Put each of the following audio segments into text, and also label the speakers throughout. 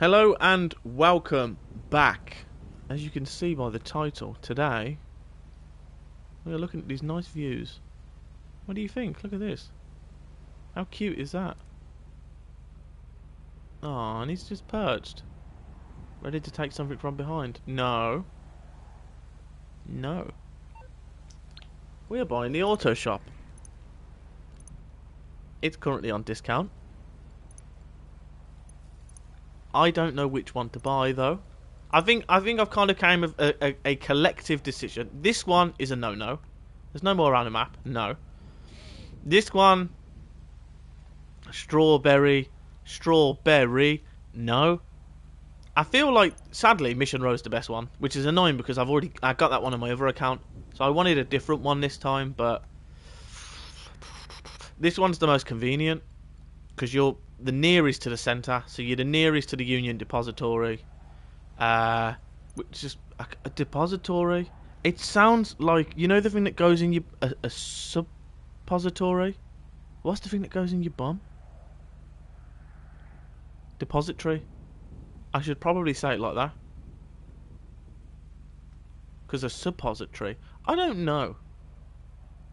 Speaker 1: Hello and welcome back. As you can see by the title, today we are looking at these nice views. What do you think? Look at this. How cute is that? Oh, and he's just perched. Ready to take something from behind. No. No. We are buying the auto shop. It's currently on discount. I don't know which one to buy though. I think I think I've kind of came of a, a, a collective decision. This one is a no-no. There's no more around the map. No. This one, strawberry, strawberry. No. I feel like sadly Mission Row is the best one, which is annoying because I've already I got that one on my other account, so I wanted a different one this time. But this one's the most convenient because you're the nearest to the centre, so you're the nearest to the Union Depository, uh, which is a, a depository. It sounds like you know the thing that goes in your a, a suppository. What's the thing that goes in your bum? Depository. I should probably say it like that. Because a suppository. I don't know.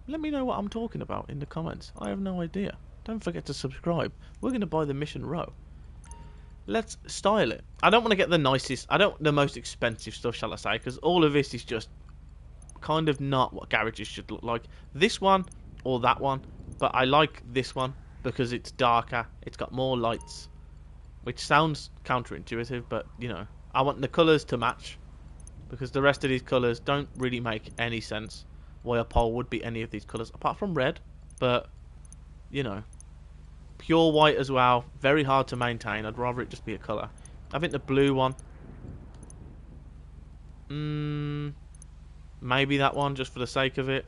Speaker 1: Let me know what I'm talking about in the comments. I have no idea. Don't forget to subscribe. We're going to buy the Mission Row. Let's style it. I don't want to get the nicest, I don't the most expensive stuff, shall I say, because all of this is just kind of not what garages should look like. This one or that one, but I like this one because it's darker, it's got more lights, which sounds counterintuitive, but you know, I want the colours to match because the rest of these colours don't really make any sense why a pole would be any of these colours apart from red, but you know, pure white as well. Very hard to maintain. I'd rather it just be a colour. I think the blue one. Mm, maybe that one just for the sake of it.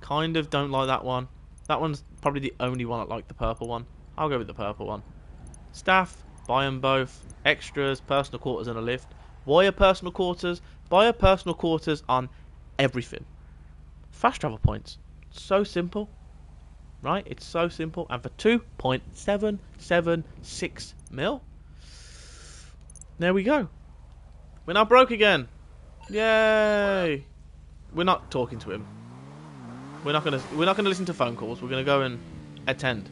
Speaker 1: Kind of don't like that one. That one's probably the only one I like. The purple one. I'll go with the purple one. Staff. Buy them both. Extras. Personal quarters and a lift. Why a personal quarters? Buy a personal quarters on everything. Fast travel points. So simple right? It's so simple. And for 2.776 mil, there we go. We're now broke again. Yay! We're not talking to him. We're not gonna. We're not gonna listen to phone calls. We're gonna go and attend.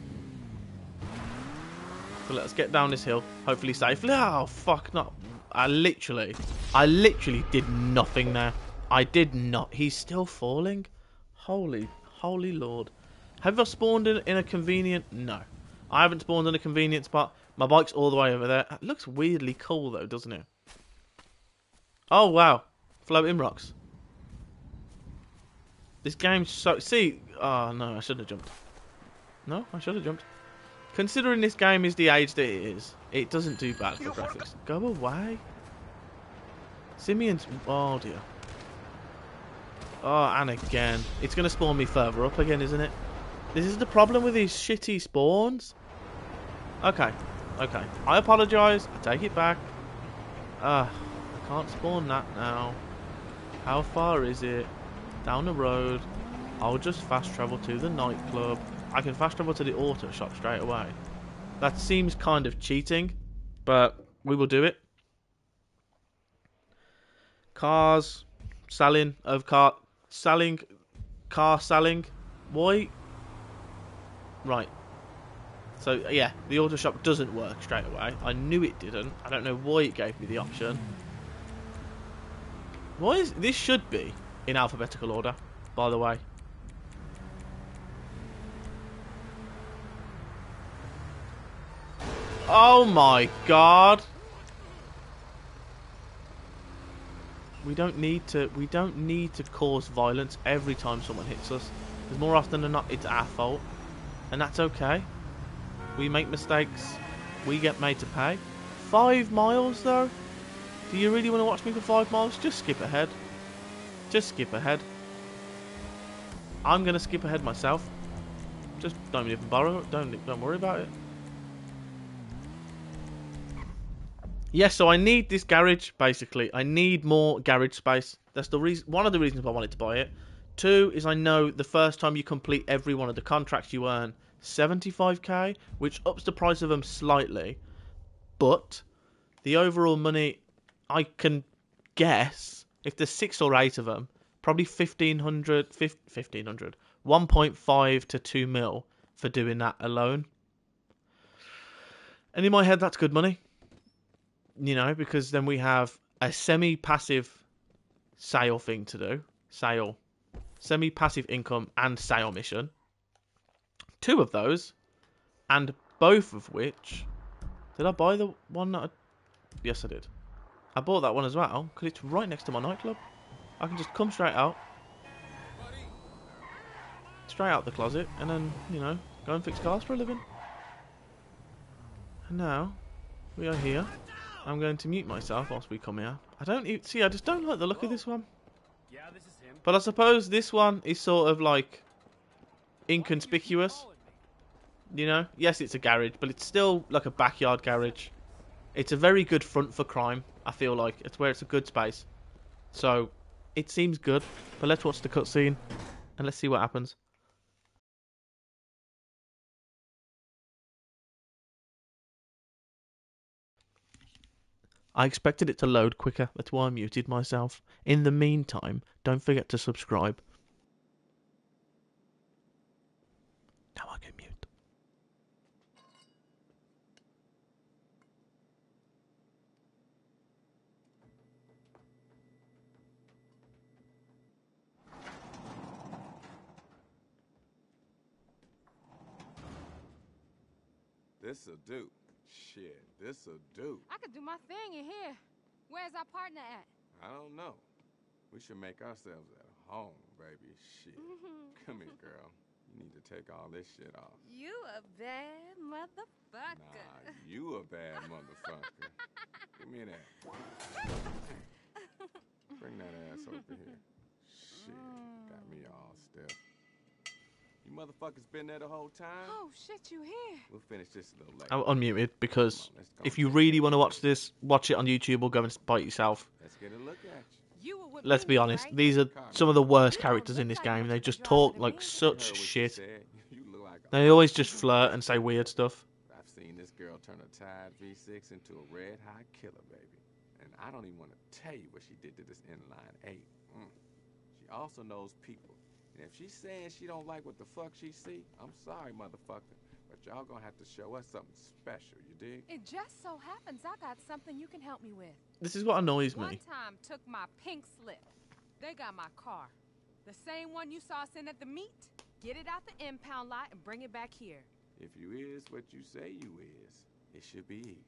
Speaker 1: So let's get down this hill, hopefully safely. Oh fuck! Not. I literally, I literally did nothing there. I did not. He's still falling. Holy, holy lord. Have I spawned in, in a convenient? No. I haven't spawned in a convenient spot. My bike's all the way over there. It looks weirdly cool though, doesn't it? Oh wow. Floating rocks. This game's so... See... Oh no, I should have jumped. No, I should have jumped. Considering this game is the age that it is, it doesn't do bad for graphics. Go away. Simeon's... Oh dear. Oh, and again. It's going to spawn me further up again, isn't it? This is the problem with these shitty spawns. Okay. Okay. I apologise. I take it back. Ah, uh, I can't spawn that now. How far is it? Down the road. I'll just fast travel to the nightclub. I can fast travel to the auto shop straight away. That seems kind of cheating, but we will do it. Cars selling of car selling car selling. Why Right. So, yeah, the auto shop doesn't work straight away. I knew it didn't. I don't know why it gave me the option. Why is... This should be in alphabetical order, by the way. Oh my god! We don't need to we don't need to cause violence every time someone hits us. Because more often than not it's our fault. And that's okay. We make mistakes. We get made to pay. Five miles, though? Do you really want to watch me for five miles? Just skip ahead. Just skip ahead. I'm going to skip ahead myself. Just don't even borrow. Don't, don't worry about it. Yes, so I need this garage, basically. I need more garage space. That's the reason. one of the reasons I wanted to buy it. Two is I know the first time you complete every one of the contracts you earn 75k, which ups the price of them slightly, but the overall money, I can guess if there's six or eight of them, probably 1500, 1500, 1.5 to 2 mil for doing that alone. And in my head, that's good money. You know, because then we have a semi passive sale thing to do. Sale. Semi passive income and sale mission. Two of those. And both of which. Did I buy the one that I. Yes, I did. I bought that one as well because it's right next to my nightclub. I can just come straight out. Straight out the closet and then, you know, go and fix cars for a living. And now, we are here. I'm going to mute myself whilst we come here. I don't even, see, I just don't like the look of this one.
Speaker 2: Yeah, this is.
Speaker 1: But I suppose this one is sort of like inconspicuous. You know, yes, it's a garage, but it's still like a backyard garage. It's a very good front for crime. I feel like it's where it's a good space. So it seems good. But let's watch the cutscene and let's see what happens. I expected it to load quicker. That's why I muted myself. In the meantime, don't forget to subscribe. Now I can mute.
Speaker 3: This'll do. Shit, this'll do.
Speaker 4: I could do my thing in here. Where's our partner at?
Speaker 3: I don't know. We should make ourselves at home, baby. Shit. Mm-hmm. Come here, girl. You need to take all this shit off.
Speaker 4: You a bad motherfucker.
Speaker 3: Nah, you a bad motherfucker. Give me that. Bring that ass over here. Shit, got me all stiff. You motherfuckers been there the whole time?
Speaker 4: Oh shit, you here?
Speaker 3: We'll finish this a little later.
Speaker 1: I'm unmuted because
Speaker 3: on,
Speaker 1: if you really want to watch this, watch it on YouTube or go and bite yourself.
Speaker 3: Let's get a look at you.
Speaker 4: You
Speaker 1: Let's be honest,
Speaker 4: right?
Speaker 1: these are some of the worst characters in this game. They just talk like such
Speaker 3: heard what you
Speaker 1: shit.
Speaker 3: said. You look like a
Speaker 1: They always just flirt and say weird stuff.
Speaker 3: I've seen this girl turn a Tide V6 into a red hot killer, baby. And I don't even want to tell you what she did to this inline eight. Mm. She also knows people. And if she's saying she don't like what the fuck she see, I'm sorry, motherfucker. But y'all gonna have to show us something special, you dig?
Speaker 4: It just so happens I got something you can help me with.
Speaker 1: This is what annoys me.
Speaker 4: One
Speaker 1: me.
Speaker 4: time took my pink slip. They got my car. The same one you saw sitting at the meet. Get it out the impound lot and bring it back here.
Speaker 3: If you is what you say you is, it should be easy.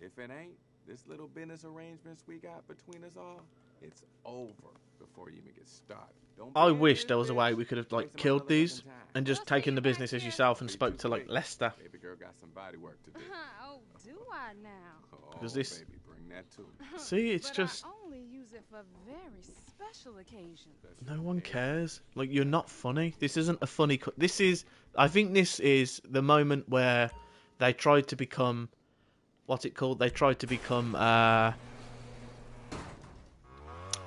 Speaker 3: If it ain't, this little business arrangements we got between us all, it's over before you even get started. Don't
Speaker 1: I wish there was a way we could have like killed these and just
Speaker 4: Just
Speaker 1: taken the
Speaker 4: leave
Speaker 1: business as yourself and spoke to like. Lester.
Speaker 3: Baby girl got some body work to do.
Speaker 4: oh, do I now?
Speaker 3: Oh,
Speaker 1: Because this-
Speaker 3: baby, bring that to me.
Speaker 1: See, it's
Speaker 4: but
Speaker 1: just
Speaker 4: I only use it for very special occasions.
Speaker 1: No one cares. Like you're not funny. This isn't a funny. Co- this is. I think this is the moment where they tried to become. What's it called? They tried to become. uh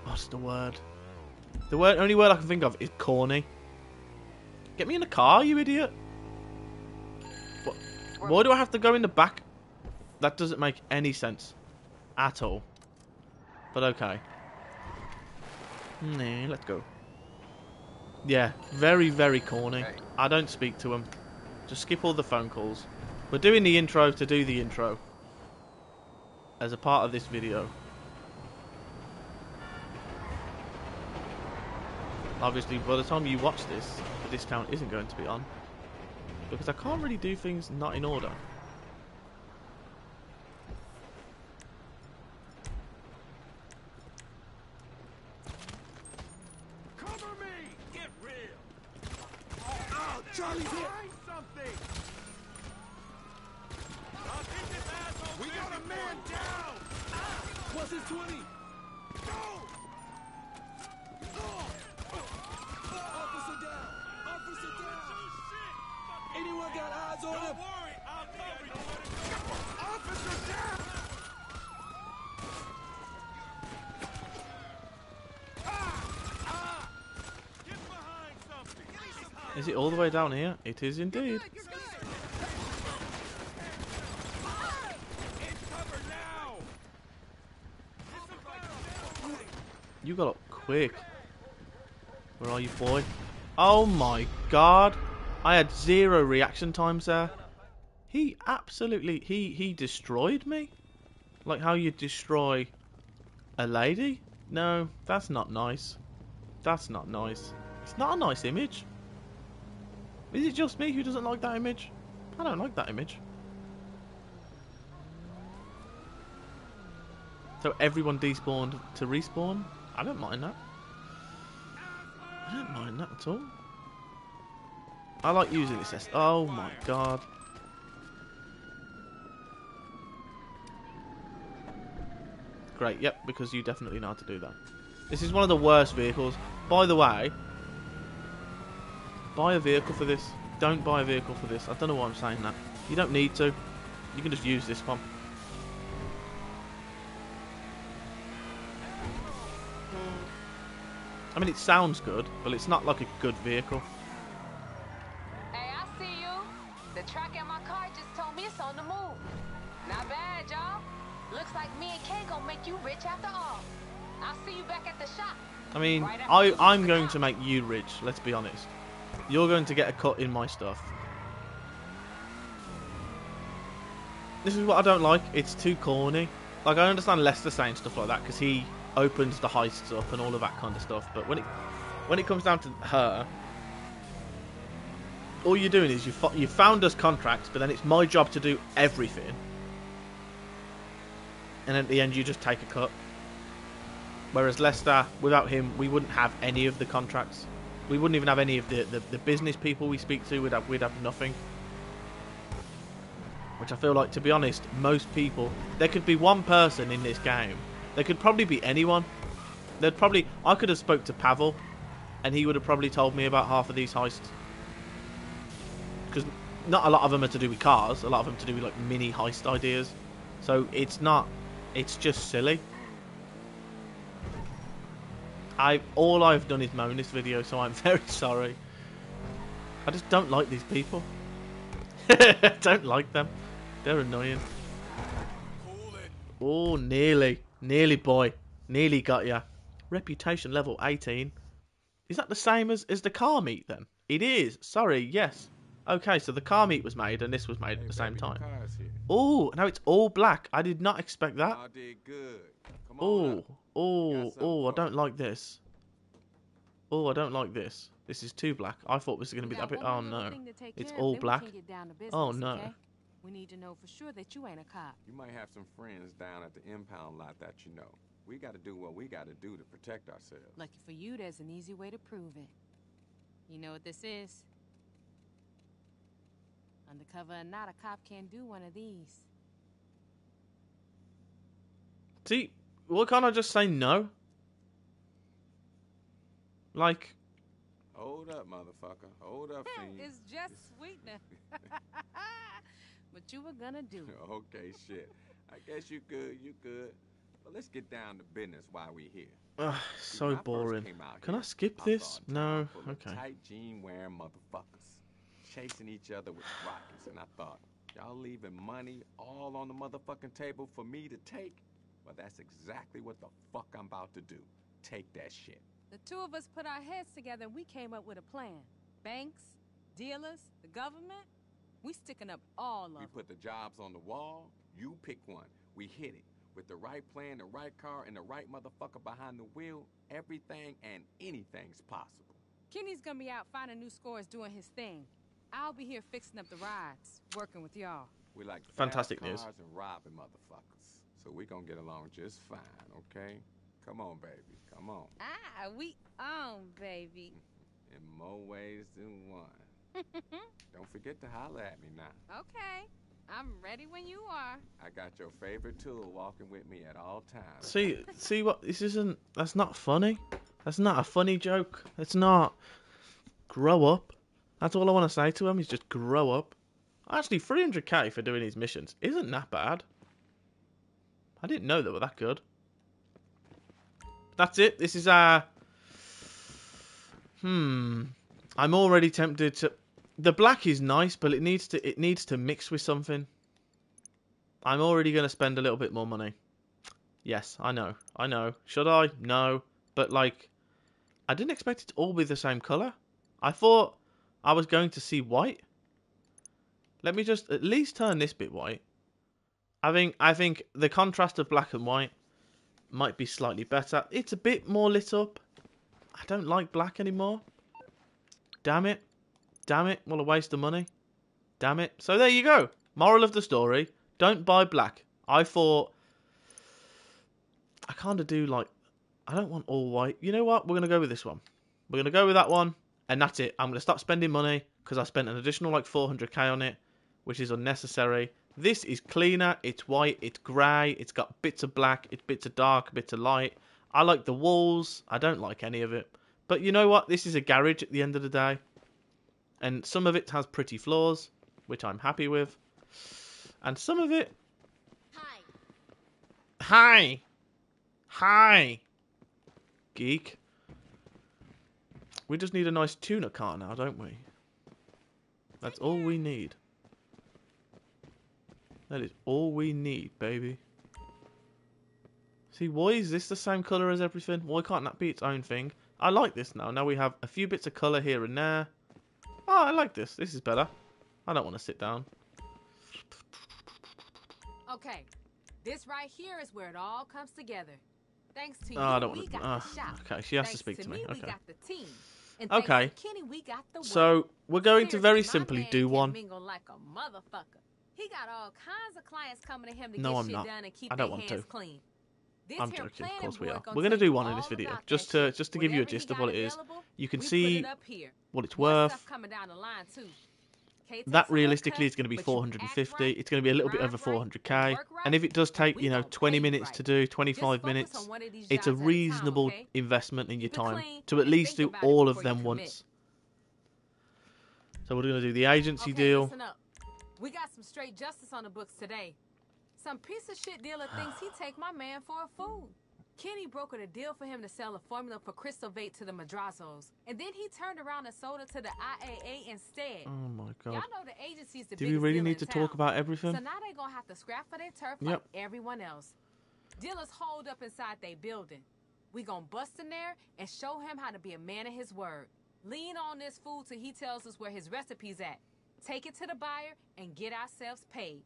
Speaker 1: What's the word? The word only word I can think of is corny. Get me in the car, you idiot. What? Why do I have to go in the back? That doesn't make any sense at all. But okay. Nah, let's go. Yeah, very, very corny. I don't speak to him. Just skip all the phone calls. We're doing the intro to do the intro. As a part of this video. Obviously, by the time you watch this, the discount isn't going to be on. Because I can't really do things not in order. way down here. It is indeed. You got up quick. Where are you, boy? Oh my god. I had zero reaction times there. He absolutely... He, he destroyed me. Like how you destroy a lady? No, that's not nice. That's not nice. It's not a nice image. Is it just me who doesn't like that image? I don't like that image. So everyone despawned to respawn? I don't mind that. I don't mind that at all. I like using this. S- Oh my god. Great, yep, because you definitely know how to do that. This is one of the worst vehicles. By the way, buy a vehicle for this. Don't buy a vehicle for this. I don't know why I'm saying that. You don't need to. You can just use this one. I mean, it sounds good, but it's not like a good vehicle.
Speaker 4: Hey, I see you. The track in my car just told me it's on the move. Not bad, y'all. Looks like me and Kay gonna make you rich after all. I'll see you back at the shop.
Speaker 1: I mean, I, I'm going to make you rich, let's be honest. You're going to get a cut in my stuff. This is what I don't like. It's too corny. Like, I understand Lester saying stuff like that because he opens the heists up and all of that kind of stuff. But when it when it comes down to her, all you're doing is you fo- you found us contracts, but then it's my job to do everything. And at the end, you just take a cut. Whereas Lester, without him, we wouldn't have any of the contracts. We wouldn't even have any of the, the, the business people we speak to. We'd have, we'd have nothing. Which I feel like, to be honest, most people. There could be one person in this game. There could probably be anyone. There'd probably. I could have spoke to Pavel, and he would have probably told me about half of these heists. Because not a lot of them are to do with cars. A lot of them to do with like mini heist ideas. So it's not. It's just silly. I all I've done is moan this video, so I'm very sorry. I just don't like these people. Don't like them. They're annoying. Oh, nearly, nearly, boy, nearly got ya. Reputation level 18. Is that the same as as the car meet then? It is. Sorry, yes. Okay, so the car meet was made and this was made at the same time. Oh, now it's all black. I did not expect that.
Speaker 3: Y'all good. Come on
Speaker 1: Oh. Oh, oh, I don't like this. Oh, I don't like this. This is too black. I thought this was going oh, to be that bit. Oh, no. It's all black. Oh, no.
Speaker 4: We need to know for sure that you ain't a cop.
Speaker 3: You might have some friends down at the impound lot that you know. We got to do what we got to do to protect ourselves.
Speaker 4: Lucky for you, there's an easy way to prove it. You know what this is? Undercover or not, a cop can't do one of these.
Speaker 1: See, why can't I just say no? Like,
Speaker 3: Hold up, motherfucker. Hold up, fiend.
Speaker 4: it's just sweetener. what you were gonna do
Speaker 3: okay, shit. I guess you could. you could. But let's get down to business while we here.
Speaker 1: ugh, so
Speaker 3: when
Speaker 1: boring.
Speaker 3: came out
Speaker 1: Can I skip
Speaker 3: I
Speaker 1: this? No.
Speaker 3: town full of
Speaker 1: Okay.
Speaker 3: Tight jean wearing motherfuckers chasing each other with rockets, and I thought, y'all leaving money all on the motherfucking table for me to take? Well, that's exactly what the fuck I'm about to do. Take that shit.
Speaker 4: The two of us put our heads together and we came up with a plan. Banks, dealers, the government. We sticking up all of
Speaker 3: We
Speaker 4: them.
Speaker 3: put the jobs on the wall. You pick one. We hit it. With the right plan, the right car, and the right motherfucker behind the wheel, everything and anything's possible.
Speaker 4: Kenny's gonna be out finding new scores doing his thing. I'll be here fixing up the rides, working with y'all.
Speaker 3: We like
Speaker 1: Fantastic
Speaker 3: fast
Speaker 1: news.
Speaker 3: cars and robbing motherfuckers. So we gonna get along just fine, okay? Come on, baby. Come on.
Speaker 4: Ah, we on, baby.
Speaker 3: In more ways than one. Don't forget to holler at me now.
Speaker 4: Okay, I'm ready when you are.
Speaker 3: I got your favorite tool walking with me at all times.
Speaker 1: see, see what? This isn't. That's not funny. That's not a funny joke. It's not. Grow up. That's all I want to say to him. Is just grow up. Actually, 300k for doing these missions isn't that bad. I didn't know they were that good. That's it. This is our. Hmm. I'm already tempted to. The black is nice, but it needs to. It needs to mix with something. I'm already going to spend a little bit more money. Yes, I know. I know. Should I? No. but like, I didn't expect it to all be the same color. I thought I was going to see white. Let me just at least turn this bit white. I think I think the contrast of black and white might be slightly better. It's a bit more lit up. I don't like black anymore. Damn it. Damn it. What a waste of money. Damn it. So there you go. Moral of the story. Don't buy black. I thought I kind of do like I don't want all white. You know what? We're going to go with this one. We're going to go with that one and that's it. I'm going to stop spending money because I spent an additional like 400k on it, which is unnecessary. This is cleaner. It's white. It's grey. It's got bits of black. It's bits of dark, bits of light. I like the walls. I don't like any of it. But you know what? This is a garage at the end of the day. And some of it has pretty floors, which I'm happy with. And some of it.
Speaker 4: Hi.
Speaker 1: Hi! Hi! Geek. We just need a nice tuna car now, don't we? That's all we need. That is all we need, baby. See, why is this the same colour as everything? Why can't that be its own thing? I like this now. Now we have a few bits of colour here and there. Oh, I like this. This is better. I don't want to sit down.
Speaker 4: Okay, this right here is where it all comes together. Thanks to
Speaker 1: Oh, I don't
Speaker 4: we
Speaker 1: want to.
Speaker 4: got the ah, shop.
Speaker 1: okay, she has to
Speaker 4: Thanks
Speaker 1: speak to me.
Speaker 4: we
Speaker 1: Okay.
Speaker 4: got the team.
Speaker 1: Okay.
Speaker 4: Kenny, we.
Speaker 1: So we're going to very simply do one.
Speaker 4: Like. He got all kinds of clients coming to him to
Speaker 1: No,
Speaker 4: get
Speaker 1: I'm
Speaker 4: shit
Speaker 1: not.
Speaker 4: done and keep
Speaker 1: I don't
Speaker 4: their
Speaker 1: want
Speaker 4: hands
Speaker 1: to.
Speaker 4: clean. This
Speaker 1: I'm joking, of course we are. We're gonna do one in this video, just to just to give you a gist of what it is. You can see what it's worth.
Speaker 4: down the line too.
Speaker 1: That realistically is going to be
Speaker 4: but you act
Speaker 1: 450.
Speaker 4: right,
Speaker 1: It's going to be a little bit over 400k.
Speaker 4: right,
Speaker 1: And if it does take, you know, 20 minutes to do, 25 minutes,
Speaker 4: on one of these
Speaker 1: it's a reasonable investment in your time to at least do all of them once. So we're going to do the agency deal.
Speaker 4: We got some straight justice on the books today. Some piece of shit dealer thinks he take my man for a fool. Kenny brokered a deal for him to sell a formula for crystal vape to the Madrazos. And then he turned around and sold it to the IAA instead.
Speaker 1: Oh my god!
Speaker 4: Y'all know the agency's the
Speaker 1: Do we really need to
Speaker 4: in
Speaker 1: talk about everything?
Speaker 4: So now they gonna have to scrap for their turf
Speaker 1: Yep.
Speaker 4: like everyone else. Dealers hold up inside their building. We gonna bust in there and show him how to be a man of his word. Lean on this fool till he tells us where his recipe's at. Take it to the buyer and get ourselves paid.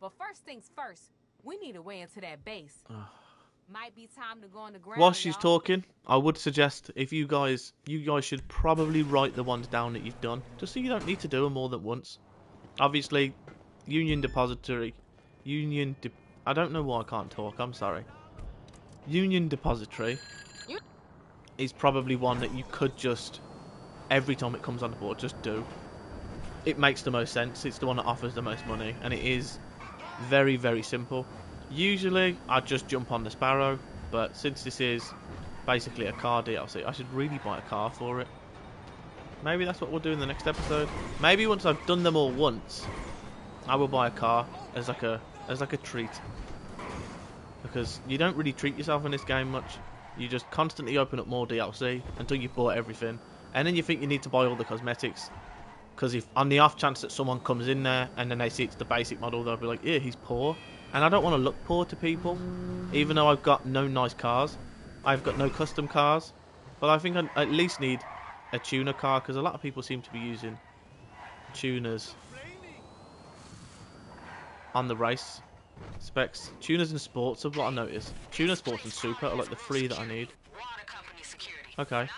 Speaker 4: But first things first, we need a way into that base. Might be time to go on the ground.
Speaker 1: While she's talking, I would suggest if you guys, you guys should probably write the ones down that you've done, just so you don't need to do them more than once. Obviously, Union Depository, Union. De- I don't know why I can't talk. I'm sorry. Union Depository is probably one that you could just every time it comes on the board, just do. It makes the most sense. It's the one that offers the most money, and it is very, very simple. Usually, I'd just jump on the Sparrow, but since this is basically a car DLC, I should really buy a car for it. Maybe that's what we'll do in the next episode. Maybe once I've done them all once, I will buy a car as like a as like a treat. Because you don't really treat yourself in this game much. You just constantly open up more DLC until you've bought everything, and then you think you need to buy all the cosmetics. Because if on the off chance that someone comes in there and then they see it's the basic model, they'll be like, "Yeah, he's poor," and I don't want to look poor to people, even though I've got no nice cars, I've got no custom cars, but I think I at least need a tuner car because a lot of people seem to be using tuners on the race specs. Tuners and sports are what I noticed. Tuner, sports, and super are like the three that I need.
Speaker 5: Water company security.
Speaker 1: Okay.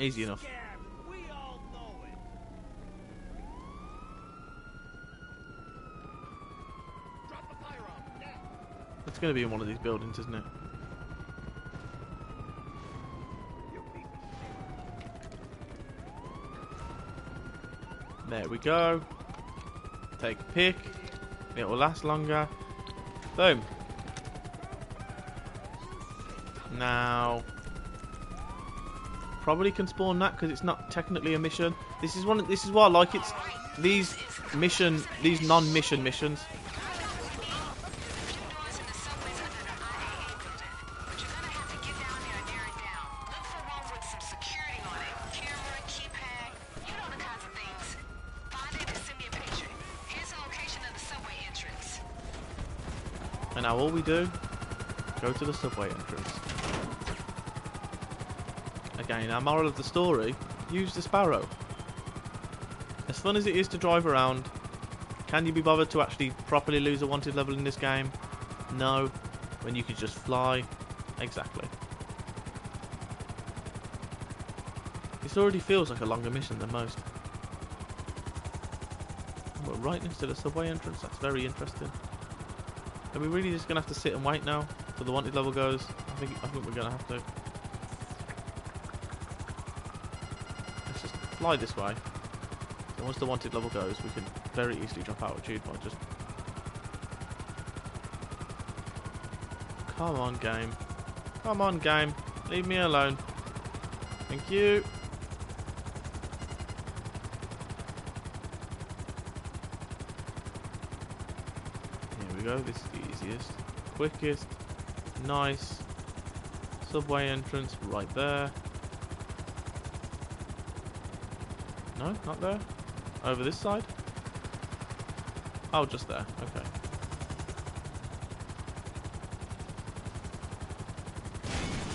Speaker 2: Firearm enough.
Speaker 1: It's going to be in one of these buildings, isn't it? There we go. Take a pick. It will last longer. Boom. Now, probably can spawn that because it's not technically a mission. This is one. This is why I like it. These mission, these non-mission missions. And now all we do, go to the subway entrance. Again, our moral of the story, use the Sparrow. As fun as it is to drive around, can you be bothered to actually properly lose a wanted level in this game? No, when you could just fly. Exactly. This already feels like a longer mission than most. We're right next to the subway entrance, that's very interesting. Are we really just gonna have to sit and wait now till the wanted level goes? I think I think we're gonna have to. Fly this way. And once the wanted level goes, we can very easily drop altitude by just. Come on, game. Come on, game. Leave me alone. Thank you. Here we go. This is the easiest, quickest, nice subway entrance right there. No, not there. Over this side. Oh, just there. Okay.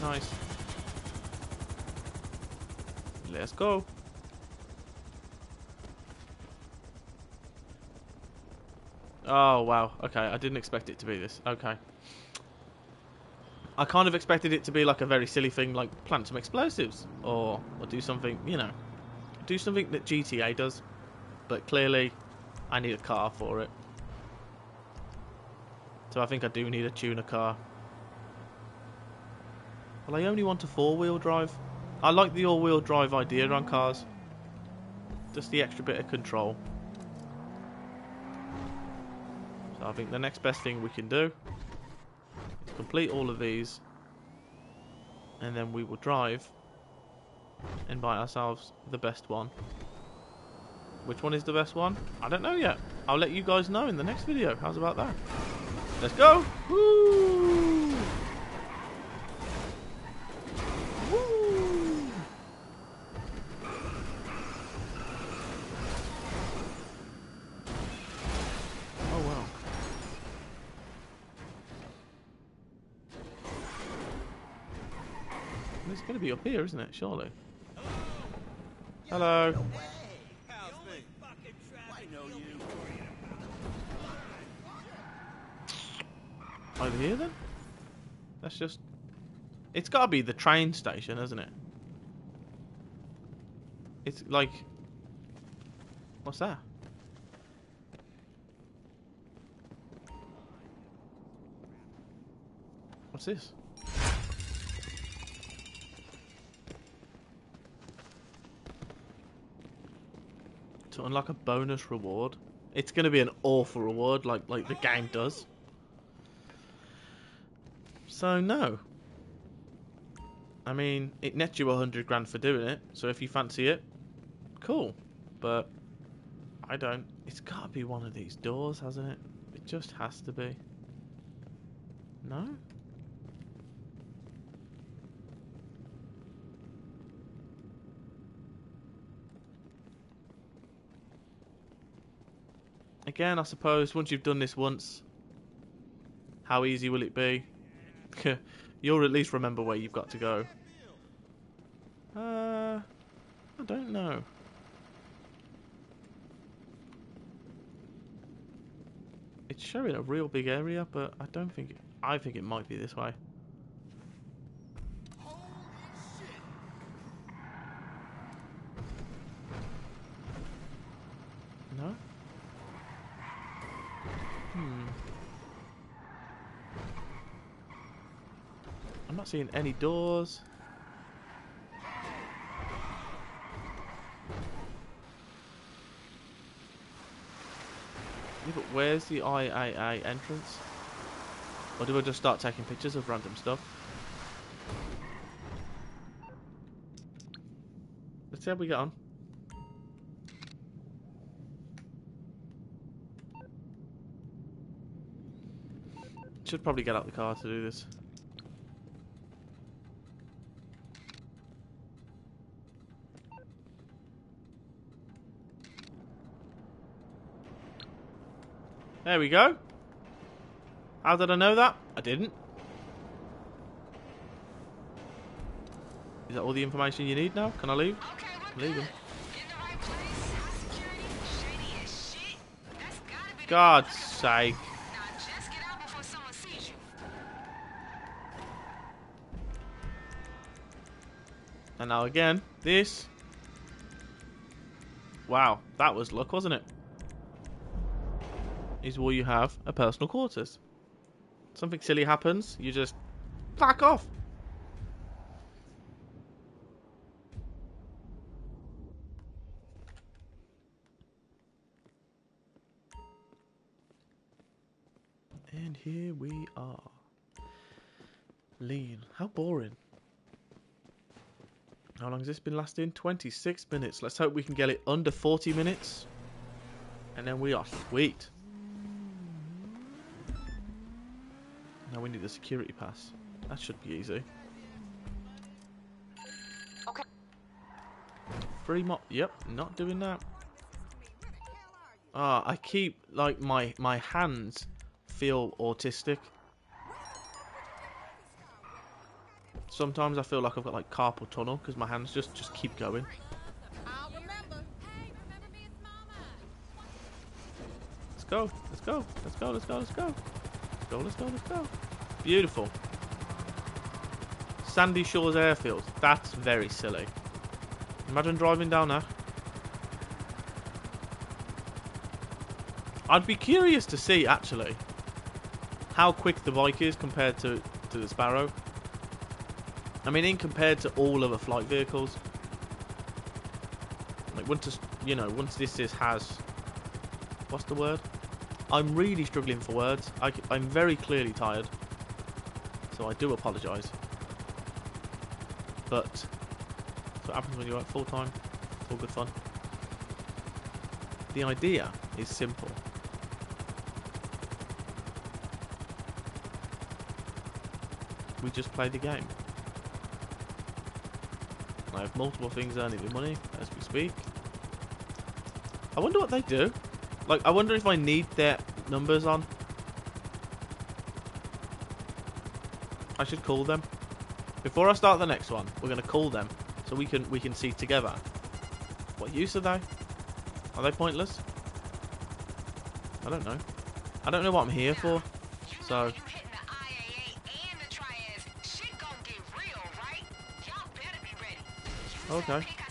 Speaker 1: Nice. Let's go. Oh, wow. Okay, I didn't expect it to be this. Okay. I kind of expected it to be like a very silly thing, like plant some explosives. Or, or do something, you know. Do something that GTA does. But clearly, I need a car for it. So I think I do need a tuner car. Well, I only want a four-wheel drive. I like the all-wheel drive idea on cars. Just the extra bit of control. So I think the next best thing we can do is complete all of these. And then we will drive and buy ourselves the best one. Which one is the best one? I don't know yet. I'll let you guys know in the next video. How's about that? Let's go! Woo! Woo! Oh wow. It's going to be up here, isn't it? Surely. Hello. Over here then? That's just... It's got to be the train station, isn't it? It's like... What's that? What's this? To unlock a bonus reward. It's going to be an awful reward like like the game does. So no. I mean, it nets you a hundred grand for doing it. So if you fancy it, cool. But I don't. It's got to be one of these doors, hasn't it? It just has to be. No. Again, I suppose once you've done this once, how easy will it be? You'll at least remember where you've got to go. Uh, I don't know. It's showing a real big area, but I don't think I think it might be this way. No? Hmm. I'm not seeing any doors. Yeah, but where's the IAA entrance? Or do I just start taking pictures of random stuff? Let's see how we get on. Should probably get out the car to do this. There we go. How did I know that? I didn't. Is that all the information you need now? Can I leave?
Speaker 5: Okay, I'm
Speaker 1: God's sake. And now again, this. Wow, that was luck, wasn't it? Is where you have a personal quarters. Something silly happens, you just back off. And here we are. Lean. How boring. How long has this been lasting? 26 minutes. Let's hope we can get it under 40 minutes. And then we are sweet. Now we need the security pass. That should be easy.
Speaker 4: Okay.
Speaker 1: Free mo- Yep, not doing that. Ah, I keep, like, my, my hands feel autistic. Sometimes I feel like I've got, like, carpal tunnel because my hands just, just keep going.
Speaker 6: I'll remember. Hey, remember me? It's Mama.
Speaker 1: Let's go. Let's go. Let's go. Let's go. Let's go. Let's go. Let's go. Let's go. Beautiful. Sandy Shores Airfield. That's very silly. Imagine driving down there. I'd be curious to see actually how quick the bike is compared to, to the Sparrow. I mean, in compared to all other flight vehicles. Like once, you know, once this is has, what's the word? I'm really struggling for words. I, am very clearly tired, so I do apologise. But that's what happens when you work full time. It's all good fun. The idea is simple. We just play the game. I have multiple things earning me money as we speak. I wonder what they do. Like, I wonder if I need their numbers on. I should call them. Before I start the next one, we're gonna call them so we can we can see together. What use are they? Are they pointless? I don't know. I don't know what I'm here for. So-
Speaker 5: you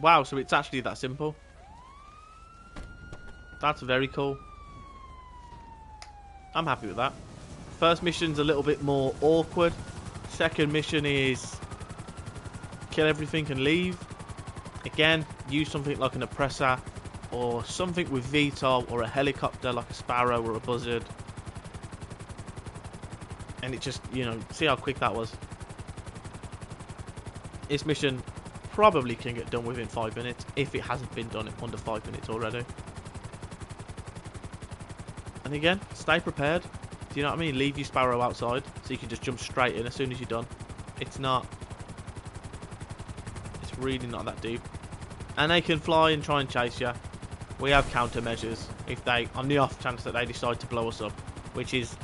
Speaker 1: Wow, so it's actually that simple. That's very cool. I'm happy with that. First mission's a little bit more awkward. Second mission is kill everything and leave. Again, use something like an oppressor or something with VTOL or a helicopter like a sparrow or a buzzard. And it just, you know, see how quick that was. This mission probably can get done within five minutes if it hasn't been done under five minutes already. And again, stay prepared. Do you know what I mean? Leave your sparrow outside so you can just jump straight in as soon as you're done. It's not. It's really not that deep. And they can fly and try and chase you. We have countermeasures if they, on the off chance that they decide to blow us up, which is,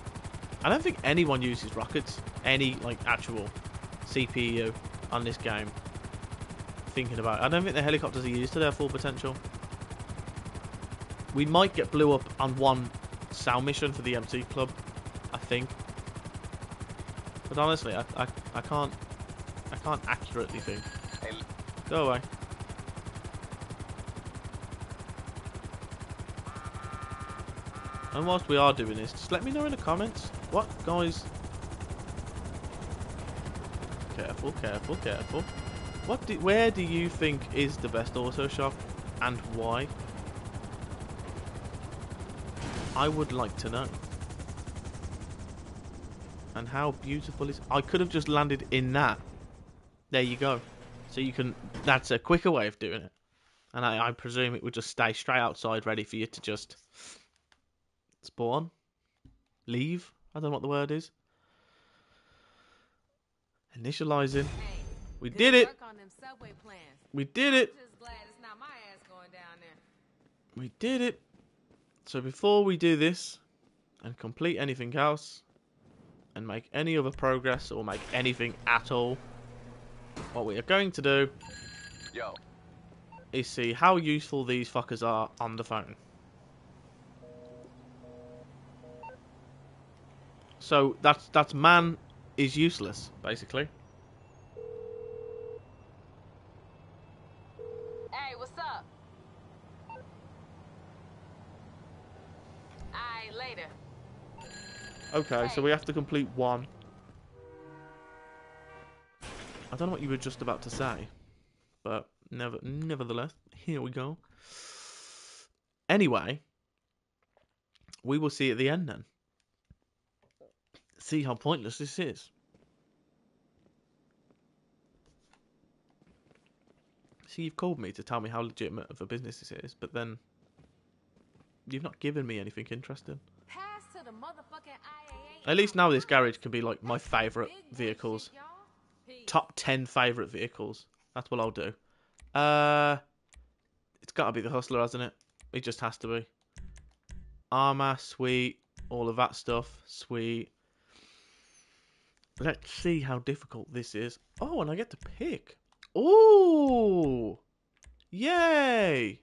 Speaker 1: I don't think anyone uses rockets, any like actual CPU on this game thinking about. I don't think the helicopters are used to their full potential. We might get blew up on one sound mission for the MT Club, I think. But honestly, I, I, I can't I can't accurately think. Go away. And whilst we are doing this, just let me know in the comments what guys Careful, careful, careful. What do, where do you think is the best auto shop and why? I would like to know. And how beautiful is I could have just landed in that. There you go. So you can that's a quicker way of doing it. And I, I presume it would just stay straight outside ready for you to just spawn. Leave. I don't know what the word is. Initializing.
Speaker 4: Hey,
Speaker 1: We
Speaker 4: good
Speaker 1: did it.
Speaker 4: on them subway plans.
Speaker 1: We did it.
Speaker 4: Just glad it's not my ass going down there.
Speaker 1: We did it. So before we do this and complete anything else and make any other progress or make anything at all, what we are going to do
Speaker 3: Yo,
Speaker 1: is see how useful these fuckers are on the phone. So that's that's man is useless, basically.
Speaker 4: Hey, what's up? Alright, later.
Speaker 1: Okay, so we have to complete one. I don't know what you were just about to say, but never, nevertheless, here we go. Anyway, we will see at the end then. See how pointless this is. See, you've called me to tell me how legitimate of a business this is, but then you've not given me anything interesting.
Speaker 4: Pass to the motherfucking.
Speaker 1: At least now this garage can be like my favourite vehicles. Top 10 favourite vehicles. That's what I'll do. Uh, It's got to be the Hustler, hasn't it? It just has to be. Armour, sweet. All of that stuff, sweet. Let's see how difficult this is. Oh, and I get to pick. Ooh! Yay!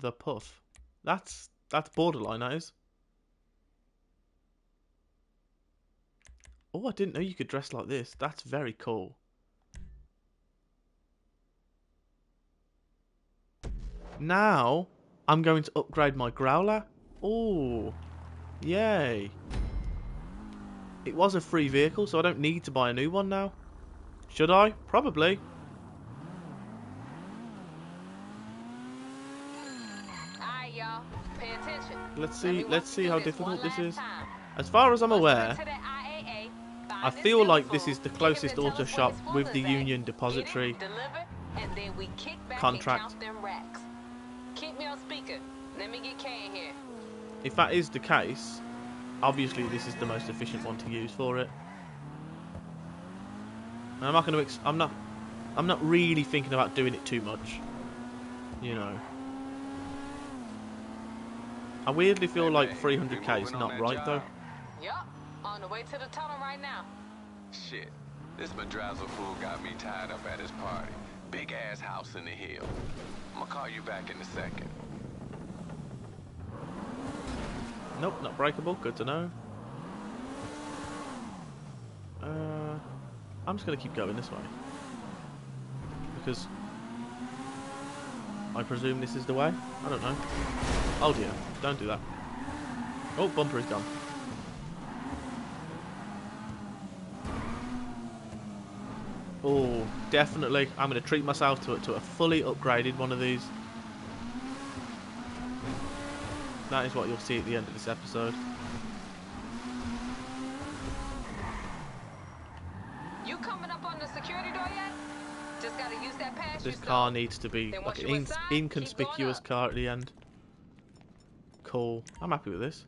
Speaker 1: The puff. That's that's borderline, that is. Oh, I didn't know you could dress like this. That's very cool. Now, I'm going to upgrade my growler. Oh, yay. It was a free vehicle, so I don't need to buy a new one now. Should I? Probably.
Speaker 4: Alright, y'all. Pay attention.
Speaker 1: Let's see. Let's see how difficult this is. As far as I'm aware,
Speaker 4: get to the IAA,
Speaker 1: I feel like this is the closest auto shop with the. Union Depository
Speaker 4: deliver, and then we kick back
Speaker 1: contract.
Speaker 4: and count them racks. Keep me on speaker. Let me get K in here.
Speaker 1: If that is the case, obviously this is the most efficient one to use for it. And I'm not going to. Ex- I'm not. I'm not really thinking about doing it too much. You know. I weirdly feel like 300k is not right though.
Speaker 4: Yup. On the way to the tunnel right now.
Speaker 3: Shit. This Madrazo fool got me tied up at his party. Big ass house in the hill. I'm gonna call you back in a second.
Speaker 1: Nope, not breakable. Good to know. Uh, I'm just going to keep going this way. Because I presume this is the way? I don't know. Oh dear, don't do that. Oh, bumper is gone. Oh, definitely. I'm going to treat myself to, a- to a fully upgraded one of these. That is what you'll see at the end of this episode.
Speaker 4: You coming up on the security door yet? Just gotta use that pass
Speaker 1: This
Speaker 4: you
Speaker 1: car needs to be like an in-
Speaker 4: inside, keep going
Speaker 1: inconspicuous car at the end. Cool. I'm happy with this.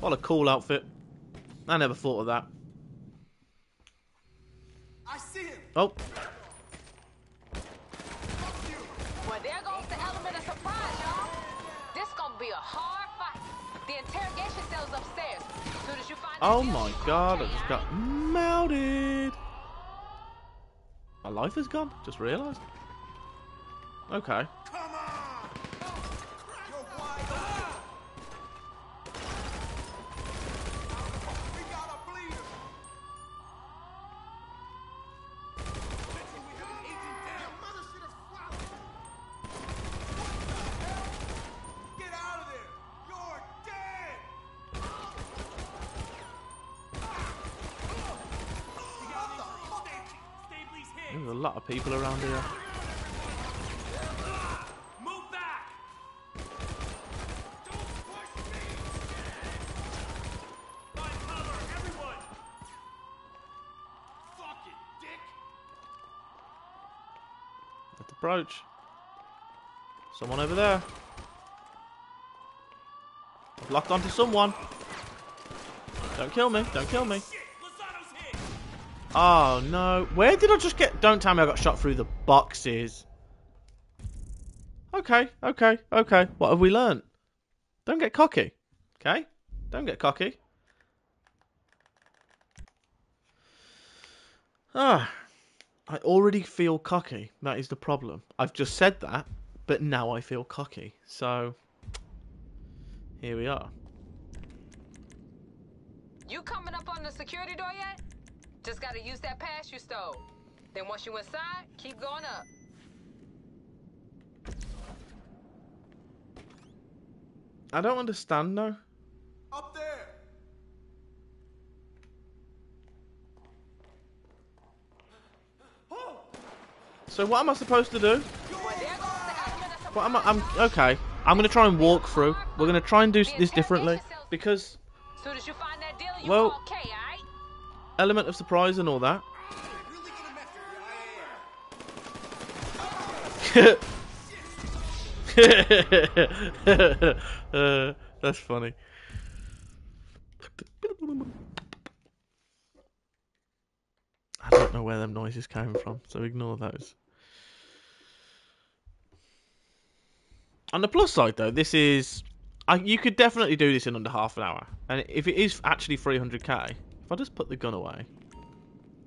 Speaker 1: What a cool outfit. I never thought of that.
Speaker 7: I see him.
Speaker 1: Oh,
Speaker 4: Well, there goes the element of surprise, y'all. This gonna be a hard fight. The interrogation cell's upstairs. As soon as you find
Speaker 1: oh
Speaker 4: that deal,
Speaker 1: my god, I just got melted. My life is gone. Just realised. Okay.
Speaker 7: Come on. You're wide open. We got a bleeder. Betcha we have an agent down. Mother should have swallowed.
Speaker 1: Lot of people around here.
Speaker 7: Move back! Don't push me! Find cover, everyone! Fucking dick!
Speaker 1: Let's approach. Someone over there. I've locked onto someone. Don't kill me. Don't kill me. Oh no. Where did I just get? Don't tell me I got shot through the boxes. Okay, okay, okay. What have we learnt? Don't get cocky. Okay? Don't get cocky. Ah. I already feel cocky. That is the problem. I've just said that, but now I feel cocky. So, here we are.
Speaker 4: You coming up on the security door yet? Just gotta use that pass you stole. Then once you inside, keep going up.
Speaker 1: I don't understand though.
Speaker 7: Up there!
Speaker 1: So what am I supposed to do?
Speaker 4: Well, there goes the element of
Speaker 1: What am I? I'm okay. I'm gonna try and walk through. We're gonna try and do this differently because
Speaker 4: Soon as you find that dealer, you
Speaker 1: Well-
Speaker 4: call K, alright?
Speaker 1: Element of surprise and all that. Uh, that's funny. I don't know where them noises came from, so ignore those. On the plus side, though, this is. I, you could definitely do this in under half an hour. And if it is actually 300k, if I just put the gun away,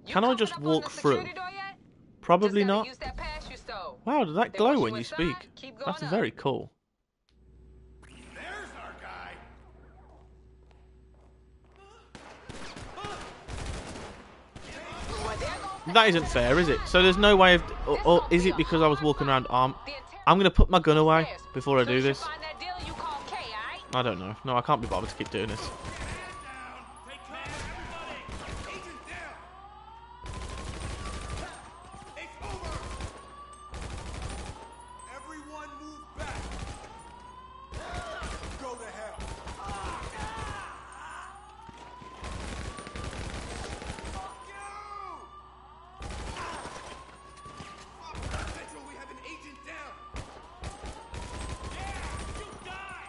Speaker 4: You
Speaker 1: Can I just walk through?
Speaker 4: security door yet?
Speaker 1: probably not.
Speaker 4: Use that pass you stole.
Speaker 1: Wow, does that glow when
Speaker 4: you
Speaker 1: you speak? That's
Speaker 4: up.
Speaker 1: very cool.
Speaker 7: There's our guy!
Speaker 4: Well, there goes the
Speaker 1: That isn't fair, is it? So there's no way of, or, or is it because I was walking around armed? I'm gonna put my gun away before I do this.
Speaker 4: find that dealer, you call K, alright?
Speaker 1: I don't know. No, I can't be bothered to keep doing this.
Speaker 7: Take cover, everybody! Agent down! It's over! Everyone move back! Go to hell! Fuck you! Central, we have an agent down! Yeah! You die!